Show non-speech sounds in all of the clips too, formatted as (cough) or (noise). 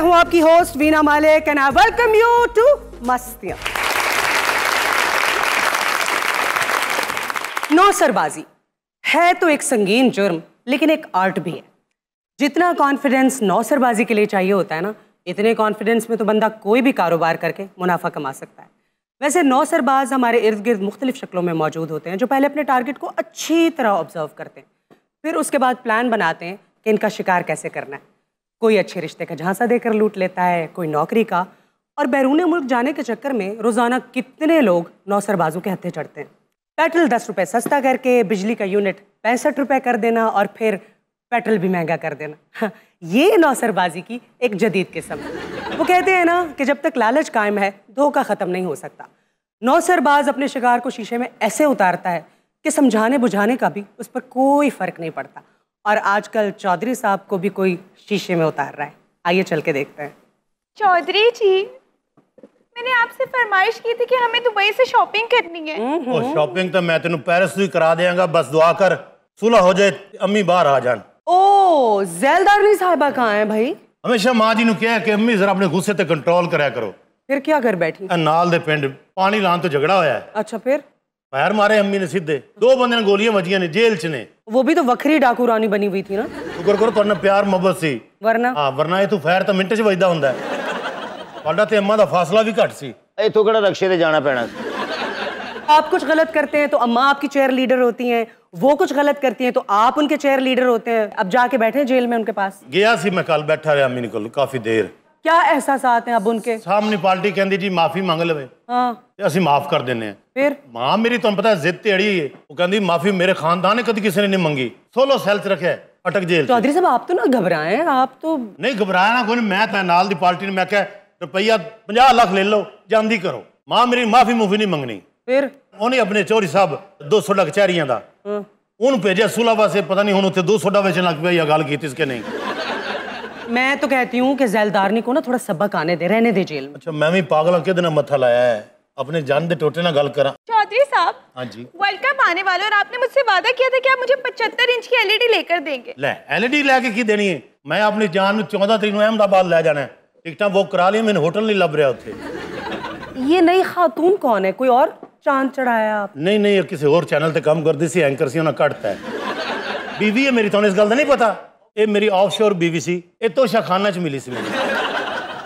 मैं हूँ आपकी host Veena Malik and I welcome you to Mastiyan. नौसरबाजी। है तो एक संगीन जुर्म, लेकिन एक आर्ट भी है। जितना कॉन्फिडेंस नौसरबाजी के लिए चाहिए होता है ना, इतने कॉन्फिडेंस में तो बंदा कोई भी कारोबार करके मुनाफा कमा सकता है। वैसे नौसरबाज हमारे इर्द गिर्द मुख्तलिफ़ शक्लों में मौजूद होते हैं, जो पहले अपने टारगेट को अच्छी तरह ऑब्ज़र्व करते हैं। फिर उसके बाद प्लान बनाते हैं कि इनका शिकार कैसे करना है। कोई अच्छे रिश्ते का झांसा देकर लूट लेता है कोई नौकरी का। और बैरून मुल्क जाने के चक्कर में रोज़ाना कितने लोग नौसरबाजों के हत्थे चढ़ते हैं? पेट्रोल दस रुपये सस्ता करके बिजली का यूनिट पैंसठ रुपये कर देना और फिर पेट्रोल भी महँगा कर देना। हाँ, ये नौसरबाजी की एक जदीद किस्म। है वो कहते हैं ना कि जब तक लालच कायम है धोखा ख़त्म नहीं हो सकता। नौसरबाज अपने शिकार को शीशे में ऐसे उतारता है कि समझाने बुझाने का भी उस पर कोई फ़र्क नहीं पड़ता। और आजकल चौधरी साहब को भी कोई शीशे में उतार रहा है। आइए चल के देखते हैं। चौधरी जी मैंने आपसे फरमाइश की थी कि हमें दुबई से शॉपिंग करनी है। हम्म, हम्म। ओ शॉपिंग तो मैं तेन पेरिस ही करा देंगा बस दुआ कर सुलह हो जाए अम्मी बाहर आ जान। ओ जैलदारनी साहिबा कहाँ है भाई? हमेशा माँ जी ने कहा कि अम्मी जरा अपने गुस्से पे कंट्रोल कराया करो। फिर क्या कर बैठी? नाल दे पिंड पानी लाने तो झगड़ा होया अच्छा फिर? ਫਾਇਰ ਮਾਰੇ ਅੰਮੀ ਨੇ ਸਿੱਧੇ ਦੋ ਬੰਦੇ ਨੇ ਗੋਲੀਆਂ ਵੱਜੀਆਂ ਨੇ ਜੇਲ੍ਹ 'ਚ ਨੇ वो भी तो वखरी डाकू रानी बनी हुई थी ना ਸ਼ੁਕਰ ਕਰੋ ਤੁਹਾਡਾ ਪਿਆਰ ਮੁਹੱਬਤ ਸੀ वरना ਹਾਂ ਵਰਨਾ ਇਹ ਤੂੰ ਫਾਇਰ ਤਾਂ ਮਿੰਟ 'ਚ ਵੱਜਦਾ ਹੁੰਦਾ ਹੈ। ਤੁਹਾਡਾ ਤੇ ਅੰਮਾ ਦਾ ਫਾਸਲਾ ਵੀ ਘੱਟ ਸੀ ਇੱਥੋਂ ਕਿਹੜਾ ਰਕਸ਼ੇ ਤੇ ਜਾਣਾ ਪੈਣਾ ਸੀ आप कुछ गलत करते हैं तो अम्मा आपकी चेयर लीडर होती हैं वो कुछ गलत करती हैं तो आप उनके चेयर लीडर होते हैं अब जाके बैठे हैं जेल में उनके पास ਗਿਆ ਸੀ ਮੈਂ ਕੱਲ ਬੈਠਾ ਰਿਹਾ ਅੰਮੀ ਕੋਲ ਕਾਫੀ ਦੇਰ क्या एहसास हैं अब उनके ਸਾਹਮਣੀ ਪਾਰਟੀ ਕਹਿੰਦੀ ਜੀ ਮਾਫੀ ਮੰਗ ਲਵੇ हाँ ਤੇ ਅਸੀਂ ਮਾਫ ਕਰ ਦਿੰਨੇ ਆ फिर ਮਾਂ ਮੇਰੀ ਤੁਹਾਨੂੰ ਪਤਾ ਜ਼ਿੱਦ ਤੇ ਅੜੀ ਹੈ ਉਹ ਕਹਿੰਦੀ ਮਾਫੀ ਮੇਰੇ ਖਾਨਦਾਨ ਨੇ ਕਦੀ ਕਿਸੇ ਨੇ ਨਹੀਂ ਮੰਗੀ ਸੋਲੋ ਸੈਲ 'ਚ ਰੱਖਿਆ ਹੈ, ਅਟਕ ਜੇਲ੍ਹ 'ਚ। चौधरी साहब आप तो ना घबराए हैं आप तो ਨਹੀਂ ਘਬਰਾਇਆ ਨਾ ਕੋਈ ਨਹੀਂ, ਮੈਂ ਤਾਂ ਨਾਲ ਦੀ ਪਾਰਟੀ ਨੂੰ ਮੈਂ ਕਿਹਾ ਰੁਪਈਆ 50 ਲੱਖ ਲੈ ਲਓ ਜਾਂਦੀ ਕਰੋ ਮਾਂ ਮੇਰੀ ਮਾਫੀ ਮੂਫੀ ਨਹੀਂ ਮੰਗਣੀ फिर ਉਹਨੇ ਆਪਣੇ ਚੋਰੀ ਸਾਹਿਬ 200 ਲੱਖ ਕਚਹਿਰੀਆਂ ਦਾ ਉਹਨੂੰ ਭੇਜਿਆ ਸੁਲਾ ਵਾਸਤੇ ਪਤਾ ਨਹੀਂ ਹੁਣ ਉੱਥੇ 200 ਦਾ ਵੇਚਣ ਲੱਗ ਪਿਆ ਜਾਂ ਗੱਲ ਕੀਤੀ ਇਸ ਕੇ ਨਹੀਂ मैं तो कहती हूँ कि जैलदारनी को ना थोड़ा सबक आने दे रहने दे जेल अच्छा मैं भी पागल के दिन मथा लाया है। अपने जान दे टोटे ना गल करा। चौधरी साहब हाँ जी। वर्ल्ड कप आने वाले और आपने मुझसे वादा किया था कि आप मुझे 75 इंच की एलईडी लेकर देंगे। ले एलईडी लेके की देनी है? मैं अपनी जान में 14 तरीक अहमदाबाद ले जाना है। टिकट बुक करा ली मैंने होटल नहीं लभ रहा उठे ये नई खातून कौन है? कोई और चाँद चढ़ाया आप? नहीं नहीं किसी और चैनल से काम करती सी एंकर सी उन्हें कटता है। बीवी है मेरी तो इस गल का नहीं पता। ਇਹ ਮੇਰੀ ਆਫਸ਼ੋਰ ਬੀਵੀ ਸੀ ਇਹ ਤੋਸ਼ਾ ਖਾਨਾ ਚ ਮਿਲੀ ਸੀ ਮੈਨੂੰ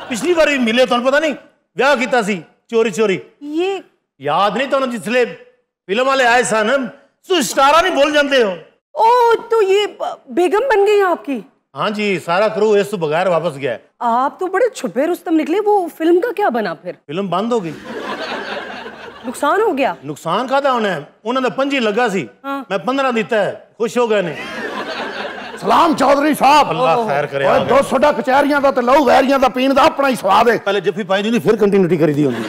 ਪਿਛਲੀ ਵਾਰ ਵੀ ਮਿਲੇ ਤੁਹਾਨੂੰ ਪਤਾ ਨਹੀਂ ਵਿਆਹ ਕੀਤਾ ਸੀ ਚੋਰੀ ਚੋਰੀ ये ਯਾਦ ਨਹੀਂ ਤੁਹਾਨੂੰ ਜਿਸਲੇ ਫਿਲਮ ਵਾਲੇ ਆਏ ਸਨ ਤੁਸੀਂ ਸਟਾਰਾਂ ਨਹੀਂ ਭੁੱਲ ਜਾਂਦੇ ਹੋ ओ तो ये ब- बेगम बन गई आपकी ਹਾਂਜੀ ਸਾਰਾ ਕਰੂ ਇਸ ਤੋਂ ਬਗੈਰ ਵਾਪਸ ਗਿਆ आप तो बड़े छुपे रुस्तम निकले वो फिल्म का क्या बना फिर ਫਿਲਮ ਬੰਦ ਹੋ ਗਈ नुकसान हो गया ਨੁਕਸਾਨ ਕਾਦਾ ਹੋਣਾ ਹੈ? ਉਹਨਾਂ ਦਾ ਪੰਜੀ ਲੱਗਾ ਸੀ ਮੈਂ 15 ਦਿੱਤਾ ਹੈ ਖੁਸ਼ ਹੋ ਗਏ ਨੇ ਸਲਾਮ ਚੌਧਰੀ ਸਾਹਿਬ ਅੱਲਾ ਖੈਰ ਕਰੇ ਓਏ 200 ਦਾ ਕਚਹਿਰੀਆਂ ਦਾ ਤੇ ਲਹੂ ਵੈਰੀਆਂ ਦਾ ਪੀਣ ਦਾ ਆਪਣਾ ਹੀ ਸਵਾਦ ਹੈ ਪਹਿਲੇ ਜੱਫੀ ਪਾਈ ਦੀ ਨਹੀਂ ਫਿਰ ਕੰਟੀਨਿਊਟੀ ਕਰੀਦੀ ਹੁੰਦੀ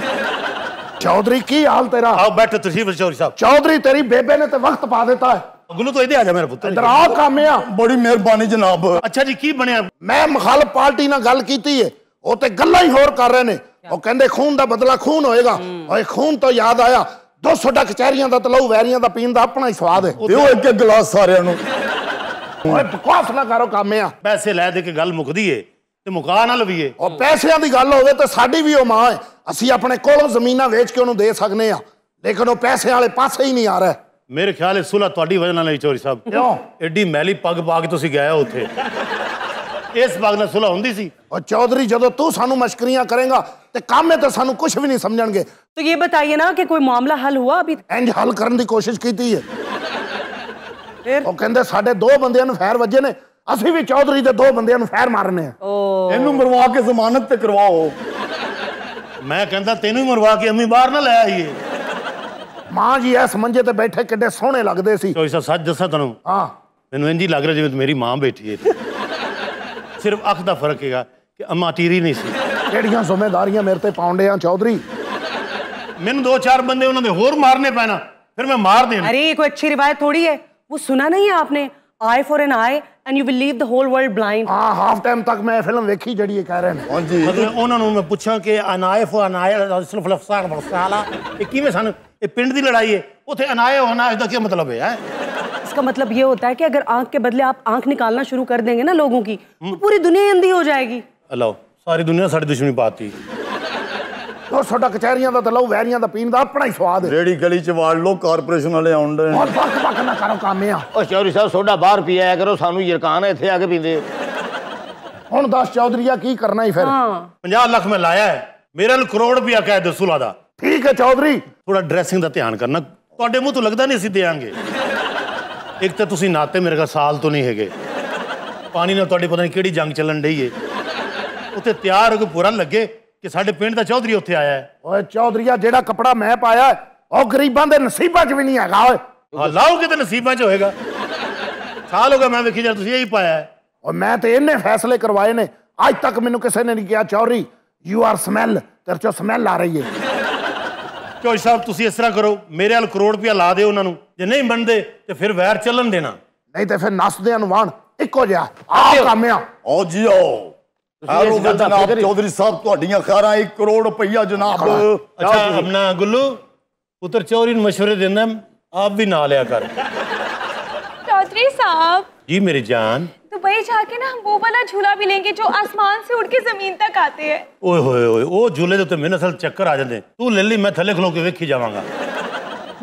ਚੌਧਰੀ ਕੀ ਹਾਲ ਤੇਰਾ ਆਓ ਬੈਠੋ ਤੁਸੀਂ ਚੌਰੀ ਸਾਹਿਬ ਚੌਧਰੀ ਤੇਰੀ ਬੇਬੇ ਨੇ ਤੇ ਵਕਤ ਪਾ ਦਿੱਤਾ ਹੈ ਗੁੱਲੂ ਤੋਂ ਇਹਦੇ ਆ ਜਾ ਮੇਰਾ ਪੁੱਤਰ ਇਧਰ ਆ ਕਾਮਿਆ ਬੜੀ ਮਿਹਰਬਾਨੀ ਜਨਾਬ ਅੱਛਾ ਜੀ ਕੀ ਬਣਿਆ ਮੈਂ ਮੁਖਾਲਫ ਪਾਰਟੀ ਨਾਲ ਗੱਲ ਕੀਤੀ ਹੈ ਉਹ ਤੇ ਗੱਲਾਂ ਹੀ ਹੋਰ ਕਰ ਰਹੇ ਨੇ ਉਹ ਕਹਿੰਦੇ ਖੂਨ ਦਾ ਬਦਲਾ ਖੂਨ ਹੋਏਗਾ ਓਏ ਖੂਨ ਤੋਂ ਯਾਦ ਆਇਆ 200 ਦਾ ਕਚਹਿਰੀਆਂ ਦਾ ਤੇ ਲਹੂ ਵੈਰੀਆਂ ਦਾ ਪੀਣ ਦਾ ਆਪਣਾ ਹੀ ਸਵਾਦ ਹੈ ਦਿਓ ਇੱਕ ਇੱਕ ਗਲਾਸ ਸਾਰਿਆਂ ਨੂੰ ਓਏ ਬਕਵਾਸ ਨਾ ਕਰੋ ਕਾਮਿਆ ਪੈਸੇ ਲੈ ਦੇ ਕੇ ਗੱਲ ਮੁੱਕਦੀ ਏ ਤੇ ਮੁਕਾ ਨਾ ਲਵੀਏ ਉਹ ਪੈਸਿਆਂ ਦੀ ਗੱਲ ਹੋਵੇ ਤੇ ਸਾਡੀ ਵੀ ਉਹ ਮਾਂ ਹੈ ਅਸੀਂ ਆਪਣੇ ਕੋਲੋਂ ਜ਼ਮੀਨਾਂ ਵੇਚ ਕੇ ਉਹਨੂੰ ਦੇ ਸਕਨੇ ਆ ਲੇਕਿਨ ਉਹ ਪੈਸੇ ਵਾਲੇ ਪਾਸੇ ਹੀ ਨਹੀਂ ਆ ਰਿਹਾ ਮੇਰੇ ਖਿਆਲ ਹੈ ਸੁਲਾ ਤੁਹਾਡੀ ਵਜ੍ਹਾ ਨਾਲ ਹੀ ਚੋਰੀ ਸਾਹਿਬ ਕਿਉਂ ਐਡੀ ਮੈਲੀ ਪੱਗ ਪਾ ਕੇ ਤੁਸੀਂ ਗਏ ਹੋ ਉੱਥੇ ਇਸ ਪੱਗ ਨਾਲ ਸੁਲਾ ਹੁੰਦੀ ਸੀ और चौधरी ਜਦੋਂ ਤੂੰ ਸਾਨੂੰ ਮਸ਼ਕਰੀਆਂ ਕਰੇਗਾ ਤੇ ਕੰਮ ਹੈ ਤਾਂ ਸਾਨੂੰ ਕੁਝ ਵੀ ਨਹੀਂ ਸਮਝਣਗੇ तो ये बताइए ना कि कोई मामला हल हुआ अभी ਇੰਜ ਹੱਲ ਕਰਨ ਦੀ ਕੋਸ਼ਿਸ਼ ਕੀਤੀ ਹੈ ਫਿਰ? ਉਹ ਕਹਿੰਦੇ ਸਾਡੇ ਦੋ ਬੰਦਿਆਂ ਨੂੰ ਫੈਰ ਵੱਜੇ ਨੇ ਅਸੀਂ ਵੀ ਚੌਧਰੀ ਦੇ ਦੋ ਬੰਦਿਆਂ ਨੂੰ ਫੈਰ ਮਾਰਨੇ ਆ ਇਹਨੂੰ ਮਰਵਾ ਕੇ ਜ਼ਮਾਨਤ ਤੇ ਕਰਵਾਓ ਮੈਂ ਕਹਿੰਦਾ ਤੈਨੂੰ ਹੀ ਮਰਵਾ ਕੇ ਅੰਮੀ ਬਾਹਰ ਨਾ ਲੈ ਆਈਏ ਮਾਂ ਜੀ ਐਸ ਮੰਜੇ ਤੇ ਬੈਠੇ ਕਿੱਡੇ ਸੋਹਣੇ ਲੱਗਦੇ ਸੀ ਚੋਈ ਸਾਹਿਬ ਸੱਚ ਦੱਸਾਂ ਤੈਨੂੰ ਹਾਂ ਮੈਨੂੰ ਇੰਜ ਹੀ ਲੱਗ ਰਿਹਾ ਜਿਵੇਂ ਮੇਰੀ ਮਾਂ ਬੈਠੀ ਹੈ ਸਿਰਫ ਅੱਖ ਦਾ ਫਰਕ ਹੈਗਾ ਕਿ ਅੰਮਾ ਟੀਰੀ ਨਹੀਂ ਸੀ ਕਿਹੜੀਆਂ ਜ਼ਿੰਮੇਵਾਰੀਆਂ ਮੇਰੇ ਤੇ ਪਾਉਂਦੇ ਆ ਚੌਧਰੀ ਮੈਨੂੰ ਦੋ ਚਾਰ ਬੰਦੇ ਉਹਨਾਂ ਦੇ ਹੋਰ ਮਾਰਨੇ ਪੈਣਾ ਫਿਰ ਮੈਂ ਮਾਰ ਦੇਣਾ ਅਰੇ ਕੋਈ ਅੱਛੀ ਰਿਵਾਇਤ ਥੋੜੀ ਹੈ वो सुना नहीं है आपने eye for an eye and you will leave the whole world blind ਹਾਂ ਹਾਫ ਟਾਈਮ ਤੱਕ ਮੈਂ ਫਿਲਮ ਵੇਖੀ ਜਿਹੜੀ ਇਹ ਕਹਿ ਰਹੇ ਨੇ ਹਾਂਜੀ ਮਤਲਬ ਉਹਨਾਂ ਨੂੰ ਮੈਂ ਪੁੱਛਾਂ ਕਿ ਅਨਾਇਫ ਅਨਾਇ ਸਿਰਫ ਲਫਸਾਨ ਵਸਾਲਾ ਇਹ ਕਿਵੇਂ ਸਾਨੂੰ ਇਹ ਪਿੰਡ ਦੀ ਲੜਾਈ ਹੈ ਉੱਥੇ ਅਨਾਇ ਅਨਾਇ ਦਾ ਕੀ ਮਤਲਬ ਹੈ ਹੈਂ? इसका मतलब ये होता है कि अगर आंख के बदले आप आंख निकालना शुरू कर देंगे ना लोगों की तो पूरी दुनिया ही अंधी हो जाएगी ਲਓ ਸਾਰੀ ਦੁਨੀਆ ਸਾਡੀ ਦੁਸ਼ਮਣੀ ਪਾਤੀ ਉਹ ਤੁਹਾਡਾ ਕਚਹਿਰੀਆਂ ਦਾ ਤੇ ਲਹੂ ਵਹਿਰੀਆਂ ਦਾ ਪੀਣ ਦਾ ਆਪਣਾ ਹੀ ਸਵਾਦ ਹੈ। ਰੇੜੀ ਗਲੀ ਚ ਵਾੜ ਲੋ ਕਾਰਪੋਰੇਸ਼ਨ ਵਾਲੇ ਆਉਂਦੇ ਔਰ ਬੱਕ ਬੱਕ ਨਾ ਕਰੋ ਕੰਮ ਆ। ਉਹ ਚੌਧਰੀ ਸਾਹਿਬ ਸੋਡਾ ਬਾਹਰ ਪੀ ਆਇਆ ਕਰੋ ਸਾਨੂੰ ਯਰਕਾਨ ਇੱਥੇ ਆ ਕੇ ਪੀਂਦੇ। ਹੁਣ ਦੱਸ ਚੌਧਰੀਆ ਕੀ ਕਰਨਾ ਹੀ ਫਿਰ? हाँ 50 ਲੱਖ ਮੈਂ ਲਾਇਆ ਹੈ। ਮੇਰੇ ਨਾਲ ਕਰੋੜ ਰੁਪਇਆ ਕਹਿ ਦੇ ਸੁਲਾ ਦਾ। ਠੀਕ ਹੈ ਚੌਧਰੀ। ਥੋੜਾ ਡਰੈਸਿੰਗ ਦਾ ਧਿਆਨ ਕਰਨਾ। ਤੁਹਾਡੇ ਮੂੰਹ ਤੋਂ ਲੱਗਦਾ ਨਹੀਂ ਅਸੀਂ ਦੇਾਂਗੇ ਇੱਕ ਤਾਂ ਤੁਸੀਂ ਨਾਤੇ ਮੇਰੇ ਕੋਲ ਸਾਲ ਤੋਂ ਨਹੀਂ ਹੈਗੇ। ਪਾਣੀ ਨਾਲ ਤੁਹਾਡੀ ਪਤਾ ਨਹੀਂ ਕਿਹੜੀ ਜੰਗ ਚੱਲਣ ਡਈ ਏ। ਉੱਥੇ ਤਿਆਰ ਹੋ ਕੇ ਪੂਰਾ ਲੱਗੇ। ਕਿ ਸਾਡੇ ਪਿੰਡ ਦਾ ਚੌਧਰੀ ਉੱਥੇ ਆਇਆ ਹੈ ਓਏ ਚੌਧਰੀਆ ਜਿਹੜਾ ਕਪੜਾ ਮੈਂ ਪਾਇਆ ਹੈ, ਉਹ ਗਰੀਬਾਂ ਦੇ ਨਸੀਬਾਂ 'ਚ ਵੀ ਨਹੀਂ ਹੈਗਾ ਓਏ ਹਾਂ ਲਾਓ ਕਿਤੇ ਨਸੀਬਾਂ 'ਚ ਹੋਏਗਾ ਸਾਲ ਹੋ ਗਿਆ ਮੈਂ ਵੇਖੀ ਜਦ ਤੁਸੀਂ ਇਹੀ ਪਾਇਆ ਹੈ ਓ ਮੈਂ ਤੇ ਇੰਨੇ ਫੈਸਲੇ ਕਰਵਾਏ ਨੇ ਅੱਜ ਤੱਕ ਮੈਨੂੰ ਕਿਸੇ ਨੇ ਨਹੀਂ ਕਿਹਾ ਚੌਧਰੀ ਯੂ ਆਰ ਸਮੈਲ ਤੇਰੇ ਚੋਂ ਸਮੈਲ ਆ ਰਹੀ ਹੈ ਚੌਧਰੀ ਸਾਹਿਬ ਤੁਸੀਂ ਇਸ ਤਰ੍ਹਾਂ ਕਰੋ ਮੇਰੇ ਨਾਲ ਕਰੋੜ ਰੁਪਇਆ ਲਾ ਦਿਓ ਉਹਨਾਂ ਨੂੰ ਜੇ ਨਹੀਂ ਮੰਨਦੇ ਤੇ ਫਿਰ ਵੈਰ ਚੱਲਣ ਦੇਣਾ ਨਹੀਂ ਤੇ ਫਿਰ ਨੱਸਦਿਆਂ ਨੂੰ ਵਾਣ ਇੱਕੋ ਜਿਹਾ ਆਹ ਕੰਮ ਆ ਆਓ ਜੀ ਆਓ ਹੈਲੋ ਇਸ ਗੱਲ ਦਾ ਜਨਾਬ ਫਿਕਰ ਹੀ- ਚੌਧਰੀ ਸਾਹਿਬ ਤੁਹਾਡੀਆਂ ਖਾਰਾਂ 1 ਕਰੋੜ ਰੁਪਈਆ ਜਨਾਬ ਅੱਛਾ ਆਪਣਾ ਗੁੱਲੂ ਪੁੱਤਰ ਚੌਧਰੀ ਨੂੰ ਮਸ਼ਵਰੇ ਦਿੰਦਾ ਆਪ ਵੀ ਨਾ ਲਿਆ ਕਰ चौधरी साहब जी मेरी जान दुबई जाके ना हम वो वाला झूला भी लेंगे जो आसमान से उड़ के जमीन तक आते हैं ਓਏ ਹੋਏ ਹੋਏ ਉਹ ਝੂਲੇ ਦੇ ਉੱਤੇ ਮੈਨੂੰ ਅਸਲ ਚੱਕਰ ਆ ਜਾਂਦੇ ਤੂੰ ਲੈ ਲਈ ਮੈਂ ਥੱਲੇ ਖਲੋ ਕੇ ਵੇਖੀ ਜਾਵਾਂਗਾ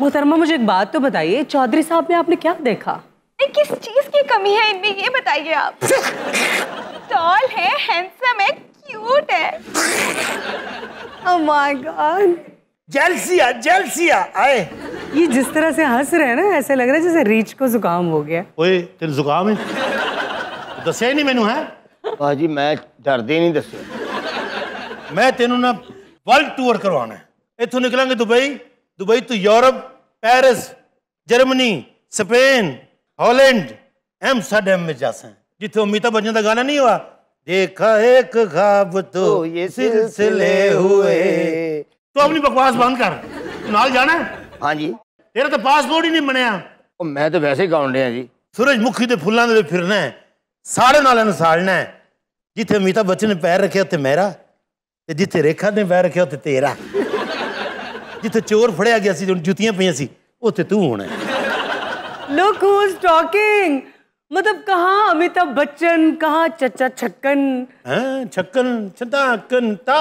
मोहतरमा मुझे एक बात तो बताइए चौधरी साहब में आपने क्या देखा नहीं, किस चीज की कमी है इनमें ये बताइए आप टॉल है हैंडसम है क्यूट है। Oh my God. जेलसिया जेलसिया आए। ये जिस तरह से हंस रहे हैं ना ऐसे लग रहा है जैसे रीच को जुकाम हो गया। ओए तेरे जुकाम है दसिया नहीं मैनू है? भाजी मैं डर दे नहीं दसिया मैं तेनू ना वर्ल्ड टूर करवाना है। इथों निकलेंगे दुबई। दुबई तो Europe Paris Germany Spain Holland Amsterdam में जा सकते ਬੱਚਨ ਦਾ ਗਾਣਾ ਨਹੀਂ ਹੁਆ ਦੇਖਾ ਇੱਕ ਖਾਬ ਤੋਂ ये ਸਿਲਸਿਲੇ ਹੋਏ ਤੂੰ ਆਪਣੀ ਬਕਵਾਸ ਬੰਦ ਕਰ ਤੂੰ ਨਾਲ ਜਾਣਾ ਹੈ? ਹਾਂਜੀ ਤੇਰਾ ਤਾਂ ਪਾਸਪੋਰਟ ਹੀ ਨਹੀਂ ਬਣਿਆ ਉਹ ਮੈਂ ਤਾਂ ਵੈਸੇ ਹੀ ਗਾਉਣ ਡਿਆ ਜੀ ਸੂਰਜਮੁਖੀ ਦੇ ਫੁੱਲਾਂ ਦੇ ਵਿੱਚ ਫਿਰਨਾ ਹੈ ਸਾੜੇ ਨਾਲ ਨੂੰ ਸਾੜਨਾ ਹੈ ਜਿੱਥੇ ਅਮਿਤਾਭ ਬੱਚਨ ਨੇ ਪੈਰ ਰੱਖਿਆ ਉੱਥੇ ਮੇਰਾ ਤੇ ਜਿੱਥੇ ਰੇਖਾ ਨੇ ਪੈਰ ਰੱਖਿਆ ਉੱਥੇ ਤੇਰਾ ਜਿੱਥੇ ਚੋਰ ਫੜਿਆ ਗਿਆ ਸੀ ਜਿਹਨੂੰ ਜੁੱਤੀਆਂ ਪਈਆਂ ਸੀ ਉੱਥੇ ਤੂੰ ਹੋਣਾ ਹੈ। Look who's talking. मतलब कहाँ अमिताभ बच्चन कहाँ चचा छक्कन ਹੈਂ ਛੱਕਨ ਛੱਤਾਕਨ ਤਾ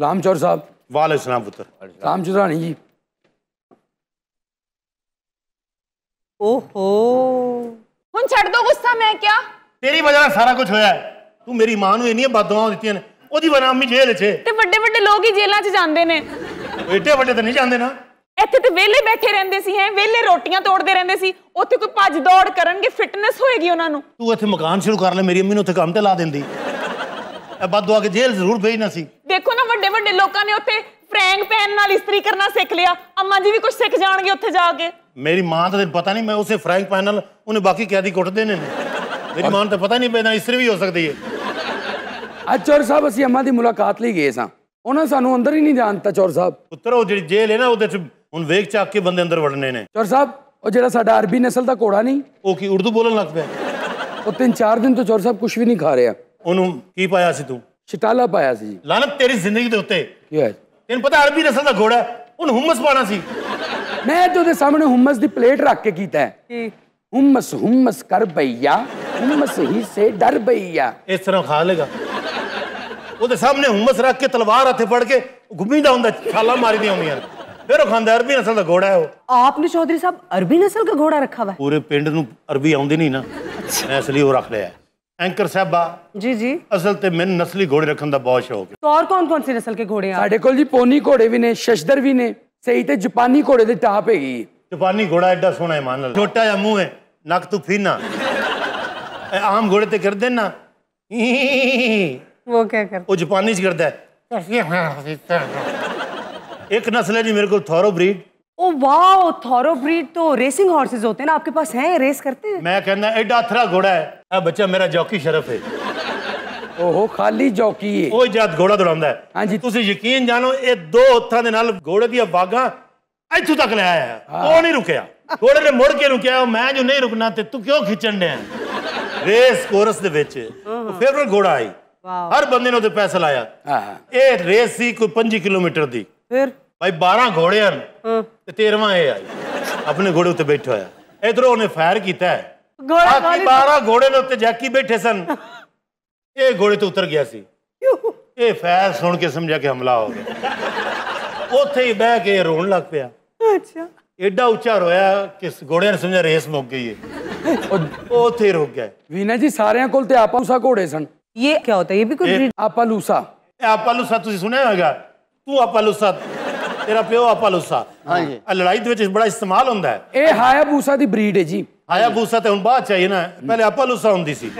ਰਾਮਚੌਰ ਸਾਹਿਬ ਵਾਲੇ ਸਲਾਮ ਪੁੱਤਰ ਰਾਮ ਚੁਰਾਣੀ ਜੀ ओहो ਹੁਣ ਛੱਡ ਦੋ ਗੁੱਸਾ ਮੈਂ क्या ਤੇਰੀ ਵਜ੍ਹਾ ਨਾਲ ਸਾਰਾ ਕੁਝ ਹੋਇਆ ਹੈ। ਤੂੰ ਮੇਰੀ ਮਾਂ ਨੂੰ ਇੰਨੀਆਂ ਬਦਦੁਆਵਾਂ ਦਿੱਤੀਆਂ ਨੇ ਉਹਦੀ ਬਨਾਮੀ ਜੇਲ੍ਹ 'ਚ ਤੇ ਵੱਡੇ ਵੱਡੇ ਲੋਕ ਹੀ ਜੇਲ੍ਹਾਂ 'ਚ ਜਾਂਦੇ ਨੇ ਉਹ ਏਡੇ ਵੱਡੇ ਤਾਂ ਨਹੀਂ ਜਾਂਦੇ ਨਾ ਇੱਥੇ ਤੇ ਵਿਹਲੇ ਬੈਠੇ ਰਹਿੰਦੇ ਸੀ ਹੈ ਵਿਹਲੇ ਰੋਟੀਆਂ ਤੋੜਦੇ ਰਹਿੰਦੇ ਸੀ ਉੱਥੇ ਕੋਈ ਭੱਜ ਦੌੜ ਕਰਨਗੇ ਫਿਟਨੈਸ ਹੋਏਗੀ ਉਹਨਾਂ ਨੂੰ ਤੂੰ ਇੱਥੇ ਮਕਾਨ ਸ਼ੁਰੂ ਕਰ ਲੈ ਮੇਰੀ ਅੰਮੀ ਨੂੰ ਉੱਥੇ ਕੰਮ ਤੇ ਲਾ ਦਿੰਦੀ ਇਹ ਬਦਦੁਆ ਕੇ ਜੇਲ੍ਹ ਜ਼ਰੂਰ ਭੇਜਣਾ ਸੀ ਦੇਖੋ ਨਾ ਵੱਡੇ ਵੱਡੇ ਲੋਕਾਂ ਨੇ ਉੱਥੇ ਫਰੈਂਕ ਪੈਨ ਨਾਲ ਇਸਤਰੀ ਕਰਨਾ ਸਿੱਖ ਲਿਆ ਅੰਮਾ ਜੀ ਵੀ ਕੁਝ ਸਿੱਖ ਜਾਣਗੇ ਉੱਥੇ ਜਾ ਕੇ ਮੇਰੀ ਮਾਂ ਤਾਂ ਤੈਨੂੰ ਪਤਾ ਨਹੀਂ ਮੈਂ ਉਸੇ ਫਰੈਂਕ ਪੈਨ ਨਾਲ ਉਹਨੇ ਬਾਕੀ ਕੈਦੀ ਕੁੱਟਦੇ ਨੇ ਮੇਰੀ ਮਾਂ ਨੂੰ ਤਾਂ ਪਤਾ ਨਹੀਂ ਪੈਦਾ ਇਸਤਰੀ ਵੀ ਹੋ ਸਕਦੀ ਹੈ ਅੱਜ ਚੌਰ ਸਾਹਿਬ ਅਸੀਂ ਅੰਮਾ ਦੀ ਮੁਲਾਕਾਤ ਲਈ ਗਏ ਸਾਂ ਉਹਨਾਂ ਸਾਨੂੰ ਅੰਦਰ ਹੀ ਨਹੀਂ ਜਾਣ ਦਿੱਤਾ ਚੌਰ ਸਾਹਿਬ ਪੁੱਤਰ ਉਹ ਜਿਹੜੀ ਜੇਲ੍ਹ ਹੈ ਨਾ ਉਹਦੇ ਚ ਹੁਣ ਵੇਖ ਚੱਕ ਕੇ ਬੰਦੇ ਅੰਦਰ ਵੜਨੇ ਨੇ ਚੌਰ ਸਾਹਿਬ ਉਹ ਜਿਹੜਾ ਸਾਡਾ ਅਰਬੀ ਨਸਲ ਦਾ ਘੋੜਾ ਨਹੀਂ ਉਹ ਕੀ ਉਰਦੂ ਬੋਲਣ ਲੱਗ ਪਿਆ ਉਹ ਤਿੰਨ ਚਾਰ ਦਿਨ ਤੋਂ ਚੌਰ ਸਾਹਿਬ ਕੁਝ ਵੀ ਨਹੀਂ ਖਾ ਰਿਹਾ ਉਹਨੂੰ ਕੀ ਪਾਇਆ ਸੀ ਤੂੰ ਛਟਾਲਾ ਪਾਇਆ ਸੀ ਜੀ ਲਾਨਤ ਤੇਰੀ ਜ਼ਿੰਦਗੀ ਦੇ ਉੱਤੇ ਕੀ ਹੋਇਆ ਤੈਨੂੰ ਪਤਾ ਅਰਬੀ ਨਸਲ ਦਾ ਘੋੜਾ ਹੈ, ਉਹਨੂੰ ਹੁਮਸ ਪਾਣਾ ਸੀ ਮੈਂ ਤੇ ਉਹਦੇ ਸਾਹਮਣੇ ਹੁਮਸ ਦੀ ਪਲੇਟ ਰੱਖ ਕੇ ਕੀਤਾ ਹੈ कि ਹੁਮਸ ਹੁਮਸ ਕਰ ਬਈਆ ਹੁਮਸ ਹੀ ਸੇ ਡਰ ਬਈਆ ਇਸ ਤਰ੍ਹਾਂ ਖਾ ਲੇਗਾ ਉਹਦੇ ਸਾਹਮਣੇ ਹੁਮਸ ਰੱਖ ਕੇ ਤਲਵਾਰ ਹੱਥੇ ਫੜ ਕੇ ਘੁੰਮੀਦਾ ਹੁੰਦਾ ਛਾਲਾਂ ਮਾਰੀਦੀਆਂ ਹੁੰਦੀਆਂ ਨੇ। ਫਿਰ ਉਹ ਖਾਂਦਾ ਅਰਬੀ ਨਸਲ ਦਾ ਘੋੜਾ ਹੈ ਉਹ ਆਪਨੇ ਚੌਧਰੀ ਸਾਹਿਬ ਅਰਬੀ ਨਸਲ ਦਾ ਘੋੜਾ ਰੱਖਾ ਹੋਇਆ ਪੂਰੇ ਪਿੰਡ ਨੂੰ ਅਰਬੀ ਆਉਂਦੀ ਨਹੀਂ ਨਾ ਇਸ ਲਈ ਉਹ ਰੱਖ ਲਿਆ ਐਂਕਰ ਸਾਹਿਬਾ ਜੀ ਜੀ ਅਸਲ ਤੇ ਮੈਨੂੰ ਨਸਲੀ ਘੋੜੇ ਰੱਖਣ ਦਾ ਬਹੁਤ ਸ਼ੌਕ ਹੈ ਤੌਰ ਕੌਣ ਕੌਣ ਸੀ ਨਸਲ ਦੇ ਘੋੜੇ ਆ ਸਾਡੇ ਕੋਲ ਜੀ ਪੋਨੀ ਘੋੜੇ ਵੀ ਨੇ ਸ਼ਸ਼ਦਰ ਵੀ ਨੇ ਸਹੀ ਤੇ ਜਾਪਾਨੀ ਘੋੜੇ ਦੇ ਟਾਪ ਹੈਗੀ ਜਾਪਾਨੀ ਘੋੜਾ ਐਡਾ ਸੋਹਣਾ ਹੈ ਮੰਨ ਲਾ ਛੋਟਾ ਜਿਹਾ ਮੂੰਹ ਹੈ ਨੱਕ ਤੂੰ ਫੀਨਾ ਆਮ ਘੋੜੇ ਤੇ ਕਰਦੇ ਨਾ ਉਹ ਕੀ ਕਰ ਉਹ ਜਾਪਾਨੀ ਚ ਕਰਦਾ ਹੈ ਇੱਕ ਨਸਲ ਹੈ ਜੀ ਮੇਰੇ ਕੋਲ thoroughbred oh wow thoroughbred तो रेसिंग हॉर्सेस होते हैं ना आपके पास हैं रेस करते हैं ਮੈਂ ਕਹਿੰਦਾ ਐਡਾ ਅਥਰਾ ਘੋੜਾ ਹੈ ਇਹ ਬੱਚਾ ਮੇਰਾ ਜੌਕੀ ਸ਼ਰਫ ਹੈ ਓਹੋ ਖਾਲੀ ਜੌਕੀ ਏ ਉਹ ਜਦ ਘੋੜਾ ਦੌੜਾਉਂਦਾ ਹੈ ਹਾਂਜੀ। ਤੁਸੀਂ ਯਕੀਨ ਜਾਣੋ ਇਹ ਦੋ ਹੱਥਾਂ ਦੇ ਨਾਲ ਘੋੜੇ ਦੀਆਂ ਬਾਗਾਂ ਇੱਥੋਂ ਤੱਕ ਲੈ ਆਇਆ ਹੈ। ਉਹ ਨਹੀਂ ਰੁਕਿਆ ਘੋੜੇ ਨੇ ਮੁੜ ਕੇ ਰੁਕਿਆ ਉਹ ਮੈਂ ਜੋ ਨਹੀਂ ਰੁਕਣਾ ਤੇ ਤੂੰ ਕਿਉਂ ਖਿੱਚਣ ਡਿਆ ਰੇਸ ਕੋਰਸ ਦੇ ਵਿੱਚ ਉਹ ਫੇਵਰਟ ਘੋੜਾ ਆਈ ਹਰ ਬੰਦੇ ਨੇ ਉਹਦੇ ਪੈਸਾ ਲਾਇਆ ਹਾਂ ਇਹ ਰੇਸ ਸੀ ਕੋਈ 5 ਕਿਲੋਮੀਟਰ ਦੀ फिर? भाई 12 घोड़े हैं। हाँ। ते 13वां आई। अपने घोड़े बैठे बैठा है इधर उन्होंने फायर किया है। बाकी 12 घोड़े ने ऊपर जैकी बैठे सन। ए घोड़े तो उतर गया सी। ए फायर सुन के समझा के हमला हो गया। ओथे ही बैठ के रोन लग पया। अच्छा। एडा उच्चा रोया कि घोड़े ने समझा रेस मुक गई है। अच्छा। ओथे रुक गया। वीना जी सारे को ते घोड़े सन। ये क्या होता है? ये भी कोई आपा लूसा। आपा लूसा तुझे सुनया होगा? ਤੂੰ ਆਪਾਲੂਸਾ ਤੇਰਾ ਪਿਓ ਆਪਾਲੂਸਾ ਹਾਂਜੀ। ਇਹ ਲੜਾਈ ਦੇ ਵਿੱਚ ਬੜਾ ਇਸਤੇਮਾਲ ਹੁੰਦਾ ਹੈ ਇਹ ਹਾਇਆਬੂਸਾ ਦੀ ਬਰੀਡ ਹੈ ਜੀ ਹਾਇਆਬੂਸਾ ਤੇ ਹੁਣ ਬਾਅਦ ਚਾਹੀਏ ਨਾ ਪਹਿਲੇ ਆਪਾਲੂਸਾ ਹੁੰਦੀ ਸੀ